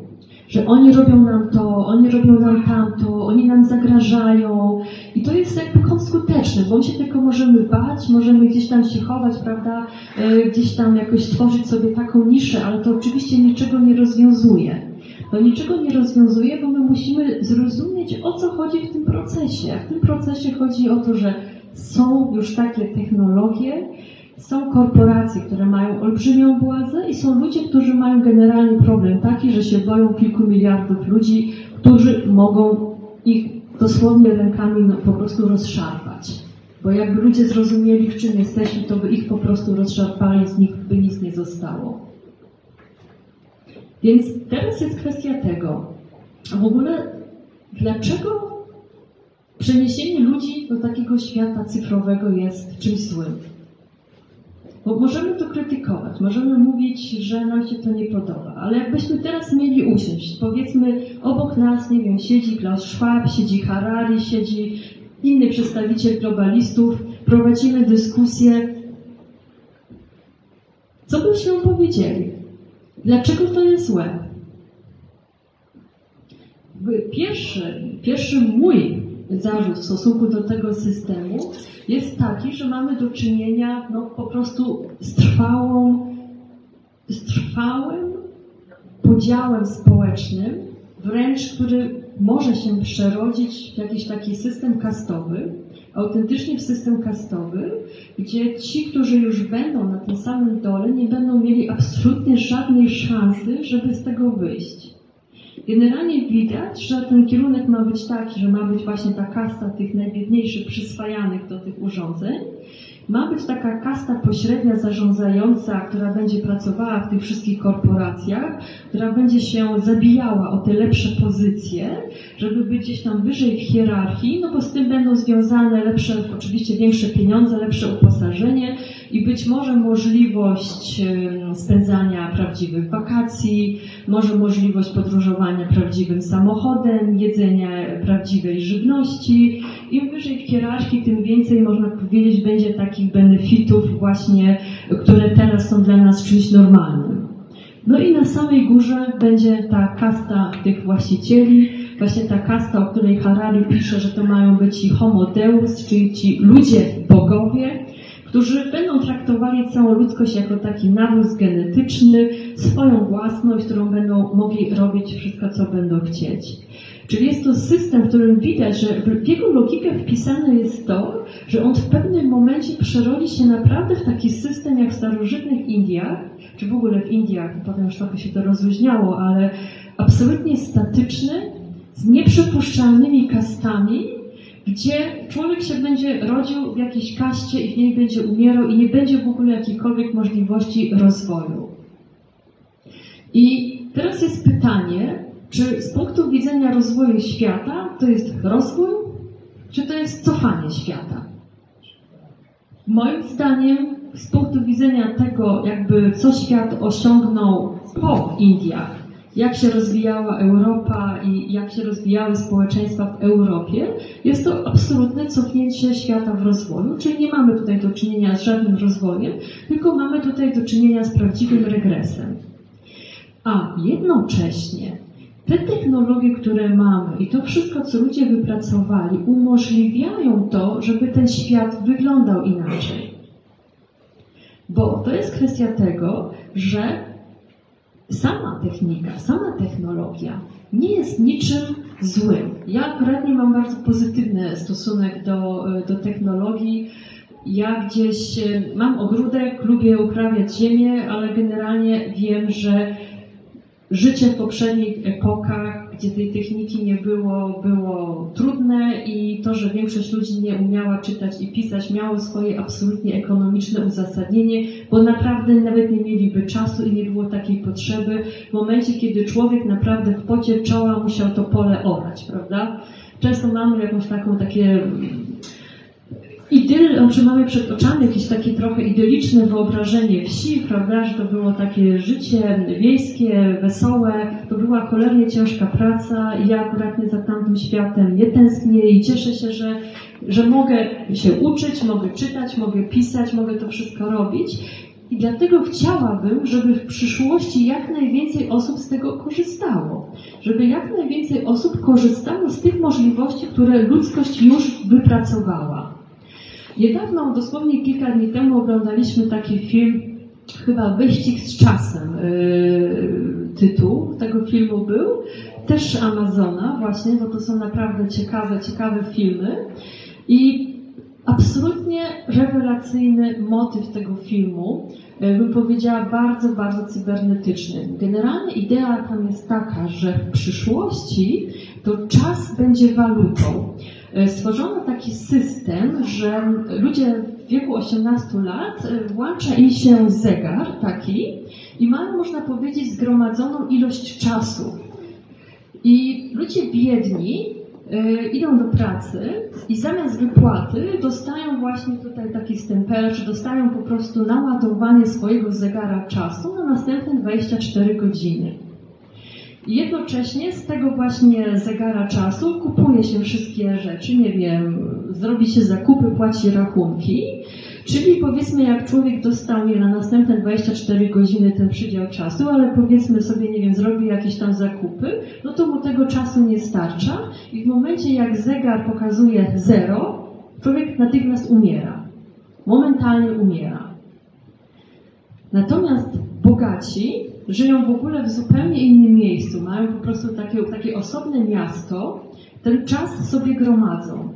[SPEAKER 3] Że oni robią nam to, oni robią nam tamto, oni nam zagrażają. I to jest jakby konskuteczne, bo my się tylko możemy bać, możemy gdzieś tam się chować, prawda, e, gdzieś tam jakoś stworzyć sobie taką niszę, ale to oczywiście niczego nie rozwiązuje. To niczego nie rozwiązuje, bo my musimy zrozumieć, o co chodzi w tym procesie. W tym procesie chodzi o to, że są już takie technologie, są korporacje, które mają olbrzymią władzę i są ludzie, którzy mają generalny problem taki, że się boją kilku miliardów ludzi, którzy mogą ich dosłownie rękami no, po prostu rozszarpać. Bo jakby ludzie zrozumieli, w czym jesteśmy, to by ich po prostu rozszarpali, z nich by nic nie zostało. Więc teraz jest kwestia tego, w ogóle dlaczego przeniesienie ludzi do takiego świata cyfrowego jest czymś złym? Bo możemy to krytykować, możemy mówić, że nam się to nie podoba, ale jakbyśmy teraz mieli usiąść, powiedzmy obok nas, nie wiem, siedzi Klaus Schwab, siedzi Harari, siedzi inny przedstawiciel globalistów, prowadzimy dyskusję, co byśmy powiedzieli? Dlaczego to jest złe? Pierwszy, pierwszy mój zarzut w stosunku do tego systemu jest taki, że mamy do czynienia no, po prostu z trwałą, z trwałym podziałem społecznym, wręcz który może się przerodzić w jakiś taki system kastowy, autentycznie w system kastowy, gdzie ci, którzy już będą na tym samym dole, nie będą mieli absolutnie żadnej szansy, żeby z tego wyjść. Generalnie widać, że ten kierunek ma być taki, że ma być właśnie ta kasta tych najbiedniejszych przyswajanych do tych urządzeń. Ma być taka kasta pośrednia zarządzająca, która będzie pracowała w tych wszystkich korporacjach, która będzie się zabijała o te lepsze pozycje, żeby być gdzieś tam wyżej w hierarchii, no bo z tym będą związane lepsze, oczywiście większe pieniądze, lepsze uposażenie i być może możliwość spędzania prawdziwych wakacji, może możliwość podróżowania prawdziwym samochodem, jedzenia prawdziwej żywności. Im wyżej w hierarchii, tym więcej można powiedzieć będzie takich benefitów właśnie, które teraz są dla nas czymś normalnym. No i na samej górze będzie ta kasta tych właścicieli, właśnie ta kasta, o której Harari pisze, że to mają być ci homo deus, czyli ci ludzie bogowie, którzy będą traktowali całą ludzkość jako taki nawóz genetyczny, swoją własność, którą będą mogli robić wszystko, co będą chcieć. Czyli jest to system, w którym widać, że w jego logikę wpisane jest to, że on w pewnym momencie przerodzi się naprawdę w taki system jak w starożytnych Indiach, czy w ogóle w Indiach, potem już trochę się to rozluźniało, ale absolutnie statyczny, z nieprzepuszczalnymi kastami, gdzie człowiek się będzie rodził w jakiejś kaście i w niej będzie umierał i nie będzie w ogóle jakiejkolwiek możliwości rozwoju. I teraz jest pytanie, czy z punktu widzenia rozwoju świata to jest rozwój, czy to jest cofanie świata? Moim zdaniem, z punktu widzenia tego, jakby co świat osiągnął po Indiach, jak się rozwijała Europa i jak się rozwijały społeczeństwa w Europie, jest to absolutne cofnięcie świata w rozwoju, czyli nie mamy tutaj do czynienia z żadnym rozwojem, tylko mamy tutaj do czynienia z prawdziwym regresem. A jednocześnie te technologie, które mamy i to wszystko, co ludzie wypracowali, umożliwiają to, żeby ten świat wyglądał inaczej. Bo to jest kwestia tego, że sama technika, sama technologia nie jest niczym złym. Ja akurat nie mam bardzo pozytywny stosunek do, do technologii. Ja gdzieś e, mam ogródek, lubię uprawiać ziemię, ale generalnie wiem, że życie w poprzednich epokach, gdzie tej techniki nie było, było trudne i to, że większość ludzi nie umiała czytać i pisać, miało swoje absolutnie ekonomiczne uzasadnienie, bo naprawdę nawet nie mieliby czasu i nie było takiej potrzeby w momencie, kiedy człowiek naprawdę w pocie czoła musiał to pole orać, prawda? Często mamy jakąś taką takie idyl, znaczy mamy przed oczami jakieś takie trochę idyliczne wyobrażenie wsi, prawda, że to było takie życie wiejskie, wesołe, to była cholernie ciężka praca i ja akurat nie za tamtym światem nie tęsknię i cieszę się, że, że mogę się uczyć, mogę czytać, mogę pisać, mogę to wszystko robić. I dlatego chciałabym, żeby w przyszłości jak najwięcej osób z tego korzystało. Żeby jak najwięcej osób korzystało z tych możliwości, które ludzkość już wypracowała. Niedawno, dosłownie kilka dni temu, oglądaliśmy taki film, chyba Wyścig z czasem. Yy, tytuł tego filmu był. Też Amazona, właśnie, bo to są naprawdę ciekawe, ciekawe filmy. I absolutnie rewelacyjny motyw tego filmu, e, bym powiedziała bardzo, bardzo cybernetyczny. Generalnie idea tam jest taka, że w przyszłości to czas będzie walutą. E, Stworzono taki system, że ludzie w wieku 18 lat e, włącza im się zegar taki i mają, można powiedzieć, zgromadzoną ilość czasu. I ludzie biedni y, idą do pracy i zamiast wypłaty dostają właśnie tutaj taki stempel, dostają po prostu naładowanie swojego zegara czasu na następne 24 godziny. Jednocześnie z tego właśnie zegara czasu kupuje się wszystkie rzeczy, nie wiem, zrobi się zakupy, płaci rachunki, Czyli powiedzmy, jak człowiek dostał nie, na następne 24 godziny ten przydział czasu, ale powiedzmy sobie, nie wiem, zrobi jakieś tam zakupy, no to mu tego czasu nie starcza i w momencie, jak zegar pokazuje zero, człowiek natychmiast umiera. Momentalnie umiera. Natomiast bogaci żyją w ogóle w zupełnie innym miejscu, mają po prostu takie, takie osobne miasto, ten czas sobie gromadzą.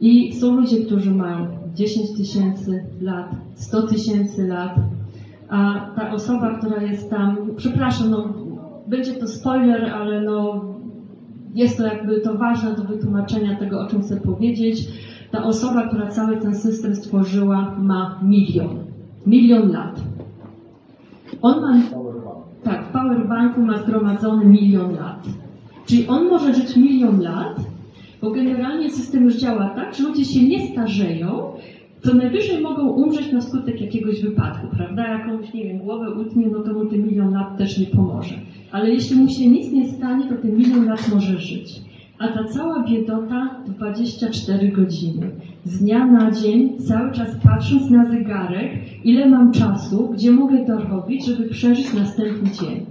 [SPEAKER 3] I są ludzie, którzy mają 10 tysięcy lat, 100 tysięcy lat, a ta osoba, która jest tam, przepraszam, no, będzie to spoiler, ale no, jest to jakby to ważne do wytłumaczenia tego, o czym chcę powiedzieć. Ta osoba, która cały ten system stworzyła, ma milion. Milion lat. On ma, tak, w powerbanku ma zgromadzony milion lat. Czyli on może żyć milion lat, bo generalnie system już działa tak, że ludzie się nie starzeją, co najwyżej mogą umrzeć na skutek jakiegoś wypadku, prawda? Jakąś, nie wiem, głowę utnie, no to mu ten milion lat też nie pomoże. Ale jeśli mu się nic nie stanie, to ten milion lat może żyć. A ta cała biedota 24 godziny. Z dnia na dzień, cały czas patrząc na zegarek, ile mam czasu, gdzie mogę to robić, żeby przeżyć następny dzień.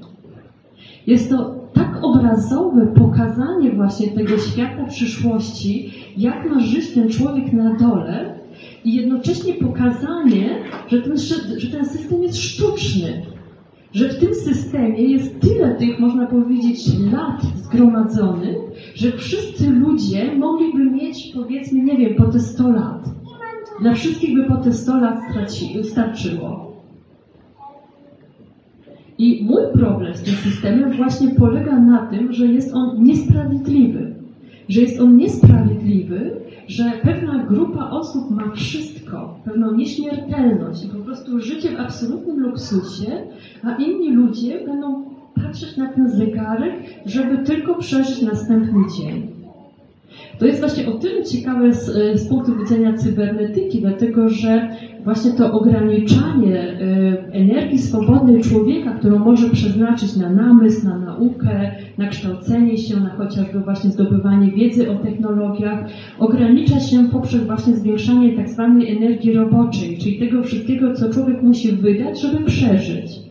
[SPEAKER 3] Jest to tak obrazowe pokazanie właśnie tego świata przyszłości, jak ma żyć ten człowiek na dole i jednocześnie pokazanie, że ten, że ten system jest sztuczny, że w tym systemie jest tyle tych, można powiedzieć, lat zgromadzonych, że wszyscy ludzie mogliby mieć, powiedzmy, nie wiem, po te 100 lat. Dla wszystkich by po te 100 lat straci, starczyło. I mój problem z tym systemem właśnie polega na tym, że jest on niesprawiedliwy. Że jest on niesprawiedliwy, że pewna grupa osób ma wszystko, pewną nieśmiertelność i po prostu życie w absolutnym luksusie, a inni ludzie będą patrzeć na ten zegarek, żeby tylko przeżyć następny dzień. To jest właśnie o tyle ciekawe z, z, punktu widzenia cybernetyki, dlatego że właśnie to ograniczanie e, energii swobodnej człowieka, którą może przeznaczyć na namysł, na naukę, na kształcenie się, na chociażby właśnie zdobywanie wiedzy o technologiach, ogranicza się poprzez właśnie zwiększanie tak zwanej energii roboczej, czyli tego wszystkiego, co człowiek musi wydać, żeby przeżyć.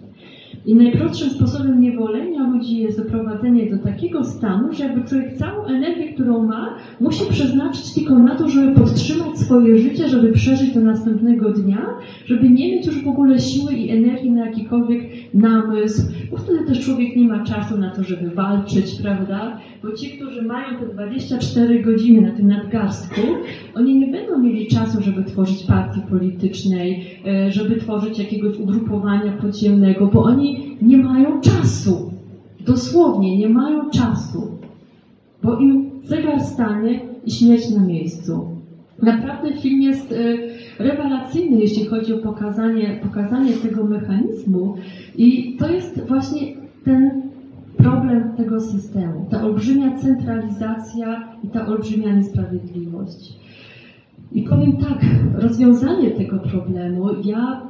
[SPEAKER 3] I najprostszym sposobem niewolenia ludzi jest doprowadzenie do takiego stanu, że jakby człowiek całą energię, którą ma, musi przeznaczyć tylko na to, żeby podtrzymać swoje życie, żeby przeżyć do następnego dnia, żeby nie mieć już w ogóle siły i energii na jakikolwiek namysł, bo wtedy też człowiek nie ma czasu na to, żeby walczyć, prawda? Bo ci, którzy mają te 24 godziny na tym nadgarstku, oni nie będą mieli czasu, żeby tworzyć partii politycznej, e, żeby tworzyć jakiegoś ugrupowania podziemnego, bo oni nie mają czasu. Dosłownie nie mają czasu. Bo im zegar stanie i śmierć na miejscu. Naprawdę film jest e, rewelacyjny, jeśli chodzi o pokazanie, pokazanie tego mechanizmu. I to jest właśnie ten problem tego systemu. Ta olbrzymia centralizacja i ta olbrzymia niesprawiedliwość. I powiem tak, rozwiązanie tego problemu, ja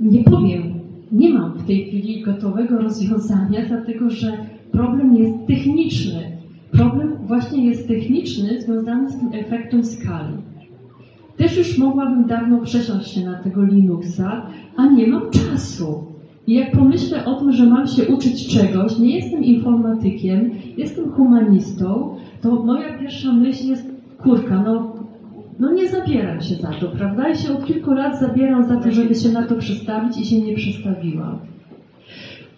[SPEAKER 3] nie powiem, nie mam w tej chwili gotowego rozwiązania, dlatego że problem jest techniczny. Problem właśnie jest techniczny, związany z tym efektem skali. Też już mogłabym dawno przesiąść się na tego Linuxa, a nie mam czasu. I jak pomyślę o tym, że mam się uczyć czegoś, nie jestem informatykiem, jestem humanistą, to moja pierwsza myśl jest, kurka, no, no nie zabieram się za to, prawda? I się od kilku lat zabieram za to, żeby się na to przestawić i się nie przestawiłam.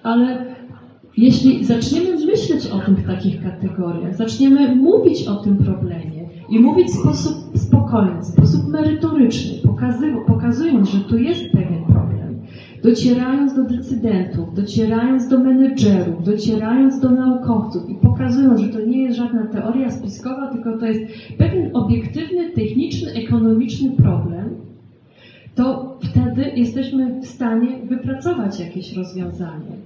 [SPEAKER 3] Ale jeśli zaczniemy myśleć o tym w takich kategoriach, zaczniemy mówić o tym problemie i mówić w sposób spokojny, w sposób merytoryczny, pokazując, że tu jest pewien problem, docierając do decydentów, docierając do menedżerów, docierając do naukowców i pokazując, że to nie jest żadna teoria spiskowa, tylko to jest pewien obiektywny, techniczny, ekonomiczny problem, to wtedy jesteśmy w stanie wypracować jakieś rozwiązanie.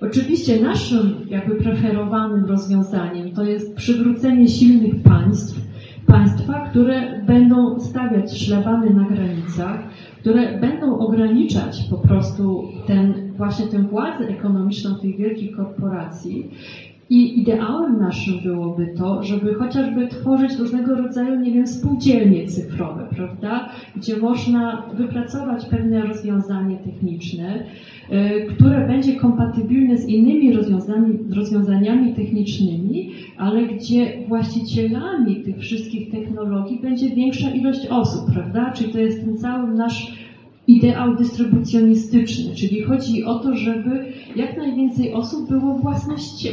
[SPEAKER 3] Oczywiście naszym jakby preferowanym rozwiązaniem to jest przywrócenie silnych państw, państwa, które będą stawiać szlabany na granicach, które będą ograniczać po prostu ten, właśnie tę władzę ekonomiczną tych wielkich korporacji. I ideałem naszym byłoby to, żeby chociażby tworzyć różnego rodzaju, nie wiem, spółdzielnie cyfrowe, prawda? Gdzie można wypracować pewne rozwiązanie techniczne, y, które będzie kompatybilne z innymi rozwiązaniami, rozwiązaniami technicznymi, ale gdzie właścicielami tych wszystkich technologii będzie większa ilość osób, prawda? Czyli to jest ten cały nasz ideał dystrybucjonistyczny, czyli chodzi o to, żeby jak najwięcej osób było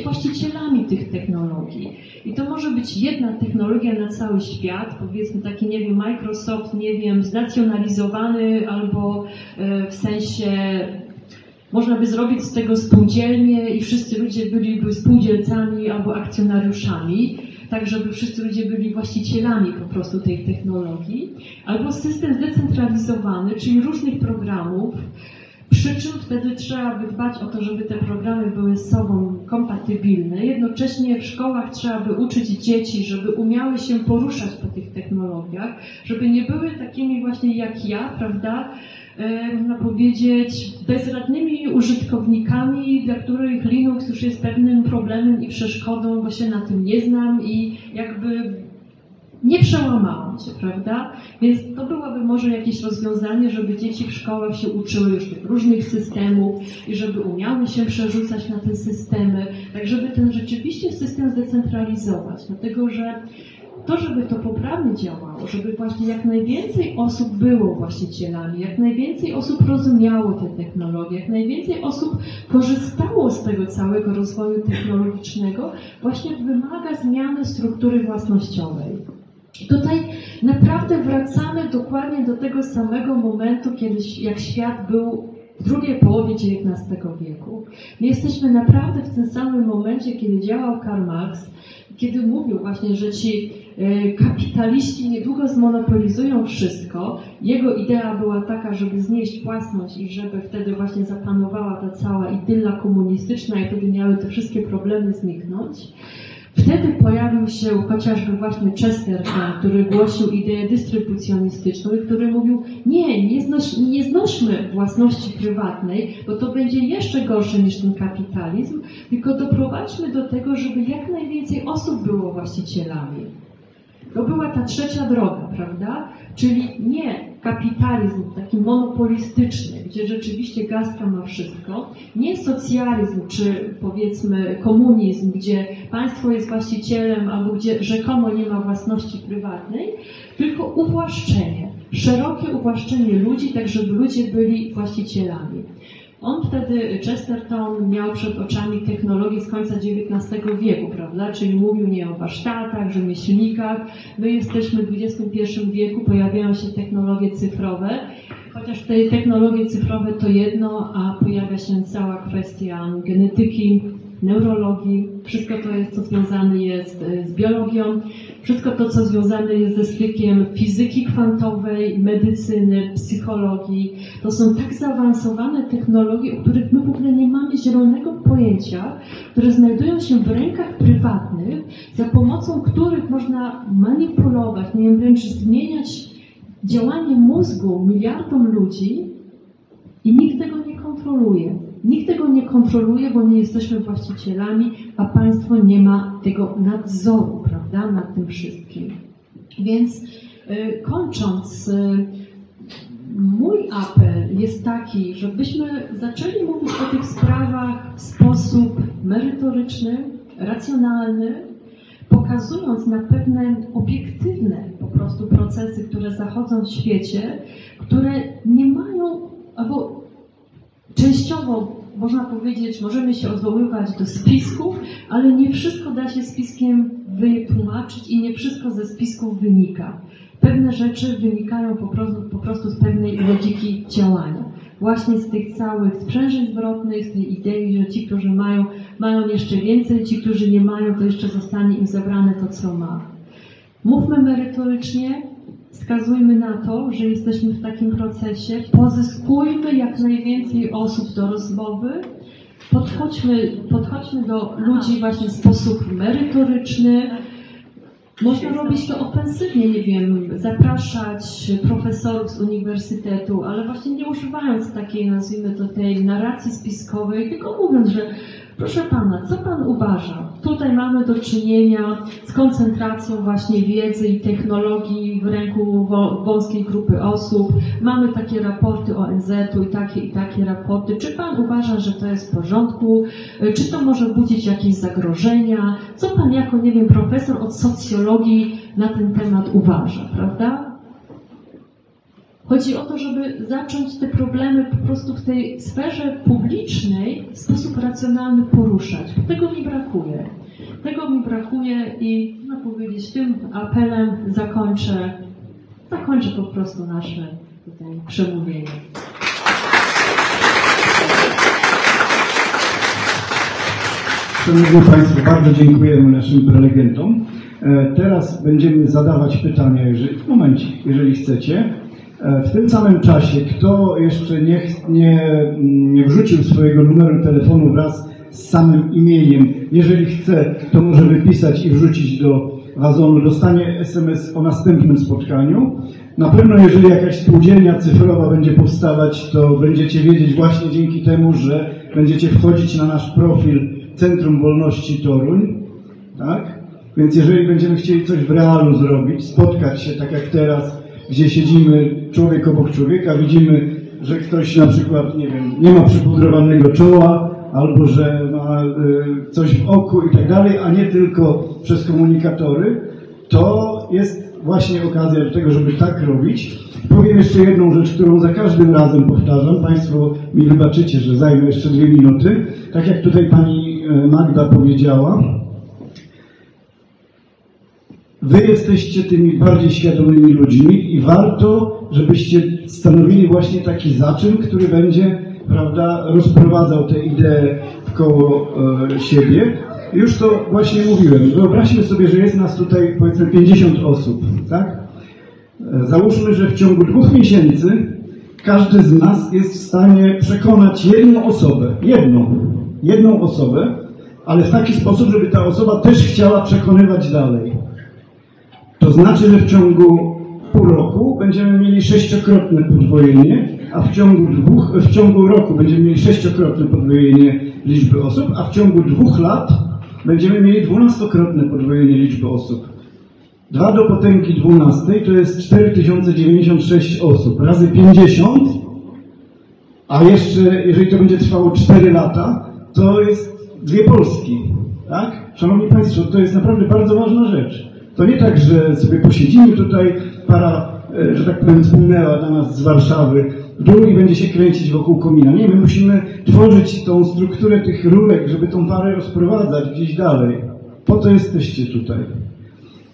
[SPEAKER 3] właścicielami tych technologii. I to może być jedna technologia na cały świat, powiedzmy taki, nie wiem, Microsoft, nie wiem, znacjonalizowany albo e, w sensie można by zrobić z tego spółdzielnię i wszyscy ludzie byliby spółdzielcami albo akcjonariuszami, tak żeby wszyscy ludzie byli właścicielami po prostu tej technologii, albo system zdecentralizowany, czyli różnych programów, przy czym wtedy trzeba by dbać o to, żeby te programy były z sobą kompatybilne. Jednocześnie w szkołach trzeba by uczyć dzieci, żeby umiały się poruszać po tych technologiach, żeby nie były takimi właśnie jak ja, prawda, można powiedzieć, bezradnymi użytkownikami, dla których Linux już jest pewnym problemem i przeszkodą, bo się na tym nie znam i jakby nie przełamałam się, prawda? Więc to byłoby może jakieś rozwiązanie, żeby dzieci w szkołach się uczyły już tych różnych systemów i żeby umiały się przerzucać na te systemy, tak żeby ten rzeczywiście system zdecentralizować, dlatego że to, żeby to poprawnie działało, żeby właśnie jak najwięcej osób było właścicielami, jak najwięcej osób rozumiało te technologie, jak najwięcej osób korzystało z tego całego rozwoju technologicznego, właśnie wymaga zmiany struktury własnościowej. Tutaj naprawdę wracamy dokładnie do tego samego momentu, kiedy jak świat był w drugiej połowie XIX wieku. My jesteśmy naprawdę w tym samym momencie, kiedy działał Karl Marx, kiedy mówił właśnie, że ci kapitaliści niedługo zmonopolizują wszystko. Jego idea była taka, żeby znieść własność i żeby wtedy właśnie zapanowała ta cała idylla komunistyczna i wtedy miały te wszystkie problemy zniknąć. Wtedy pojawił się chociażby właśnie Chesterton, który głosił ideę dystrybucjonistyczną i który mówił, nie, nie, znoś, nie znośmy własności prywatnej, bo to będzie jeszcze gorsze niż ten kapitalizm, tylko doprowadźmy do tego, żeby jak najwięcej osób było właścicielami. To była ta trzecia droga, prawda? Czyli nie kapitalizm taki monopolistyczny, gdzie rzeczywiście Gazprom ma wszystko, nie socjalizm czy powiedzmy komunizm, gdzie państwo jest właścicielem albo gdzie rzekomo nie ma własności prywatnej, tylko uwłaszczenie, szerokie uwłaszczenie ludzi, tak żeby ludzie byli właścicielami. On wtedy, Chesterton, miał przed oczami technologię z końca XIX wieku, prawda? Czyli mówił nie o warsztatach, rzemieślnikach. My jesteśmy w XXI wieku, pojawiają się technologie cyfrowe, chociaż te technologie cyfrowe to jedno, a pojawia się cała kwestia genetyki, neurologii, wszystko to jest, co związane jest z biologią, wszystko to, co związane jest ze stykiem fizyki kwantowej, medycyny, psychologii. To są tak zaawansowane technologie, o których my w ogóle nie mamy zielonego pojęcia, które znajdują się w rękach prywatnych, za pomocą których można manipulować, nie wiem, wręcz zmieniać działanie mózgu miliardom ludzi i nikt tego nie kontroluje. Nikt tego nie kontroluje, bo nie jesteśmy właścicielami, a państwo nie ma tego nadzoru, prawda, nad tym wszystkim. Więc y, kończąc, y, mój apel jest taki, żebyśmy zaczęli mówić o tych sprawach w sposób merytoryczny, racjonalny, pokazując na pewne obiektywne po prostu procesy, które zachodzą w świecie, które nie mają, albo częściowo można powiedzieć, możemy się odwoływać do spisków, ale nie wszystko da się spiskiem wytłumaczyć i nie wszystko ze spisków wynika. Pewne rzeczy wynikają po prostu, po prostu z pewnej logiki działania. Właśnie z tych całych sprzężeń zwrotnych, z tej idei, że ci, którzy mają, mają jeszcze więcej, ci, którzy nie mają, to jeszcze zostanie im zabrane to, co ma. Mówmy merytorycznie, wskazujmy na to, że jesteśmy w takim procesie, pozyskujmy jak najwięcej osób do rozmowy, podchodźmy, podchodźmy do ludzi właśnie w sposób merytoryczny. Można robić to ofensywnie, nie wiem, zapraszać profesorów z uniwersytetu, ale właśnie nie używając takiej, nazwijmy to, tej narracji spiskowej, tylko mówiąc, że Proszę Pana, co Pan uważa? Tutaj mamy do czynienia z koncentracją właśnie wiedzy i technologii w ręku wąskiej grupy osób. Mamy takie raporty ONZ-u i takie i takie raporty. Czy Pan uważa, że to jest w porządku? Y, Czy to może budzić jakieś zagrożenia? Co Pan jako, nie wiem, profesor od socjologii na ten temat uważa, prawda? Chodzi o to, żeby zacząć te problemy po prostu w tej sferze publicznej w sposób racjonalny poruszać. Tego mi brakuje. Tego mi brakuje i można powiedzieć, tym apelem zakończę, zakończę po prostu nasze tutaj przemówienie.
[SPEAKER 1] Szanowni Państwo, bardzo dziękujemy naszym prelegentom. E, Teraz będziemy zadawać pytania, jeżeli, w momencie, jeżeli chcecie. E, W tym samym czasie, kto jeszcze nie, nie, mm, nie wrzucił swojego numeru telefonu wraz z samym imieniem, jeżeli chce, to może wypisać i wrzucić do wazonu, dostanie SMS o następnym spotkaniu. Na pewno, jeżeli jakaś spółdzielnia cyfrowa będzie powstawać, to będziecie wiedzieć właśnie dzięki temu, że będziecie wchodzić na nasz profil Centrum Wolności Toruń, tak? Więc jeżeli będziemy chcieli coś w realu zrobić, spotkać się tak jak teraz, gdzie siedzimy człowiek obok człowieka, widzimy, że ktoś na przykład, nie wiem, nie ma przypudrowanego czoła, albo że ma y, coś w oku i tak dalej, a nie tylko przez komunikatory, to jest właśnie okazja do tego, żeby tak robić. Powiem jeszcze jedną rzecz, którą za każdym razem powtarzam. Państwo mi wybaczycie, że zajmę jeszcze dwie minuty. Tak jak tutaj pani e, Magda powiedziała, Wy jesteście tymi bardziej świadomymi ludźmi i warto, żebyście stanowili właśnie taki zaczyn, który będzie, prawda, rozprowadzał te idee w koło e, siebie. Już to właśnie mówiłem. Wyobraźmy sobie, że jest nas tutaj powiedzmy 50 osób, tak? E, Załóżmy, że w ciągu dwóch miesięcy każdy z nas jest w stanie przekonać jedną osobę, jedną, jedną osobę, ale w taki sposób, żeby ta osoba też chciała przekonywać dalej. To znaczy, że w ciągu pół roku będziemy mieli sześciokrotne podwojenie, a w ciągu, dwóch, w ciągu roku będziemy mieli sześciokrotne podwojenie liczby osób, a w ciągu dwóch lat będziemy mieli dwunastokrotne podwojenie liczby osób. 2 do potęgi 12 to jest 4096 osób razy 50, a jeszcze, jeżeli to będzie trwało 4 lata, to jest dwie Polski. Tak? Szanowni Państwo, to jest naprawdę bardzo ważna rzecz. To nie tak, że sobie posiedzimy tutaj, para, e, że tak powiem, spłynęła na nas z Warszawy w dół i będzie się kręcić wokół komina. Nie, my musimy tworzyć tą strukturę tych rurek, żeby tą parę rozprowadzać gdzieś dalej. Po to jesteście tutaj.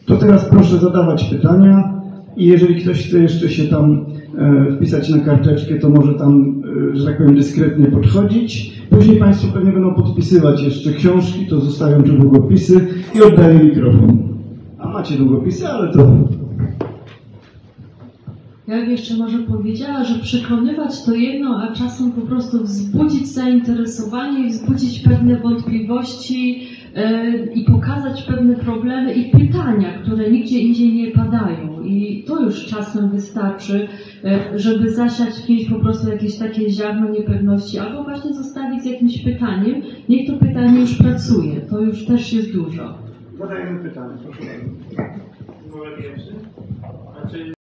[SPEAKER 1] To teraz proszę zadawać pytania i jeżeli ktoś chce jeszcze się tam e, wpisać na karteczkę, to może tam, e, że tak powiem, dyskretnie podchodzić. Później Państwo pewnie będą podpisywać jeszcze książki, to zostawiam tu długopisy i oddaję mikrofon. Macie długopisy, ale to...
[SPEAKER 3] Ja bym jeszcze może powiedziała, że przekonywać to jedno, a czasem po prostu wzbudzić zainteresowanie i wzbudzić pewne wątpliwości, e, i pokazać pewne problemy i pytania, które nigdzie indziej nie padają. I to już czasem wystarczy, e, żeby zasiać w kimś po prostu jakieś takie ziarno niepewności, albo właśnie zostawić z jakimś pytaniem, niech to pytanie już pracuje. To już też jest dużo.
[SPEAKER 1] Zadajmy pytanie, proszę bardzo.
[SPEAKER 4] Mogę pierwszy? Znaczy,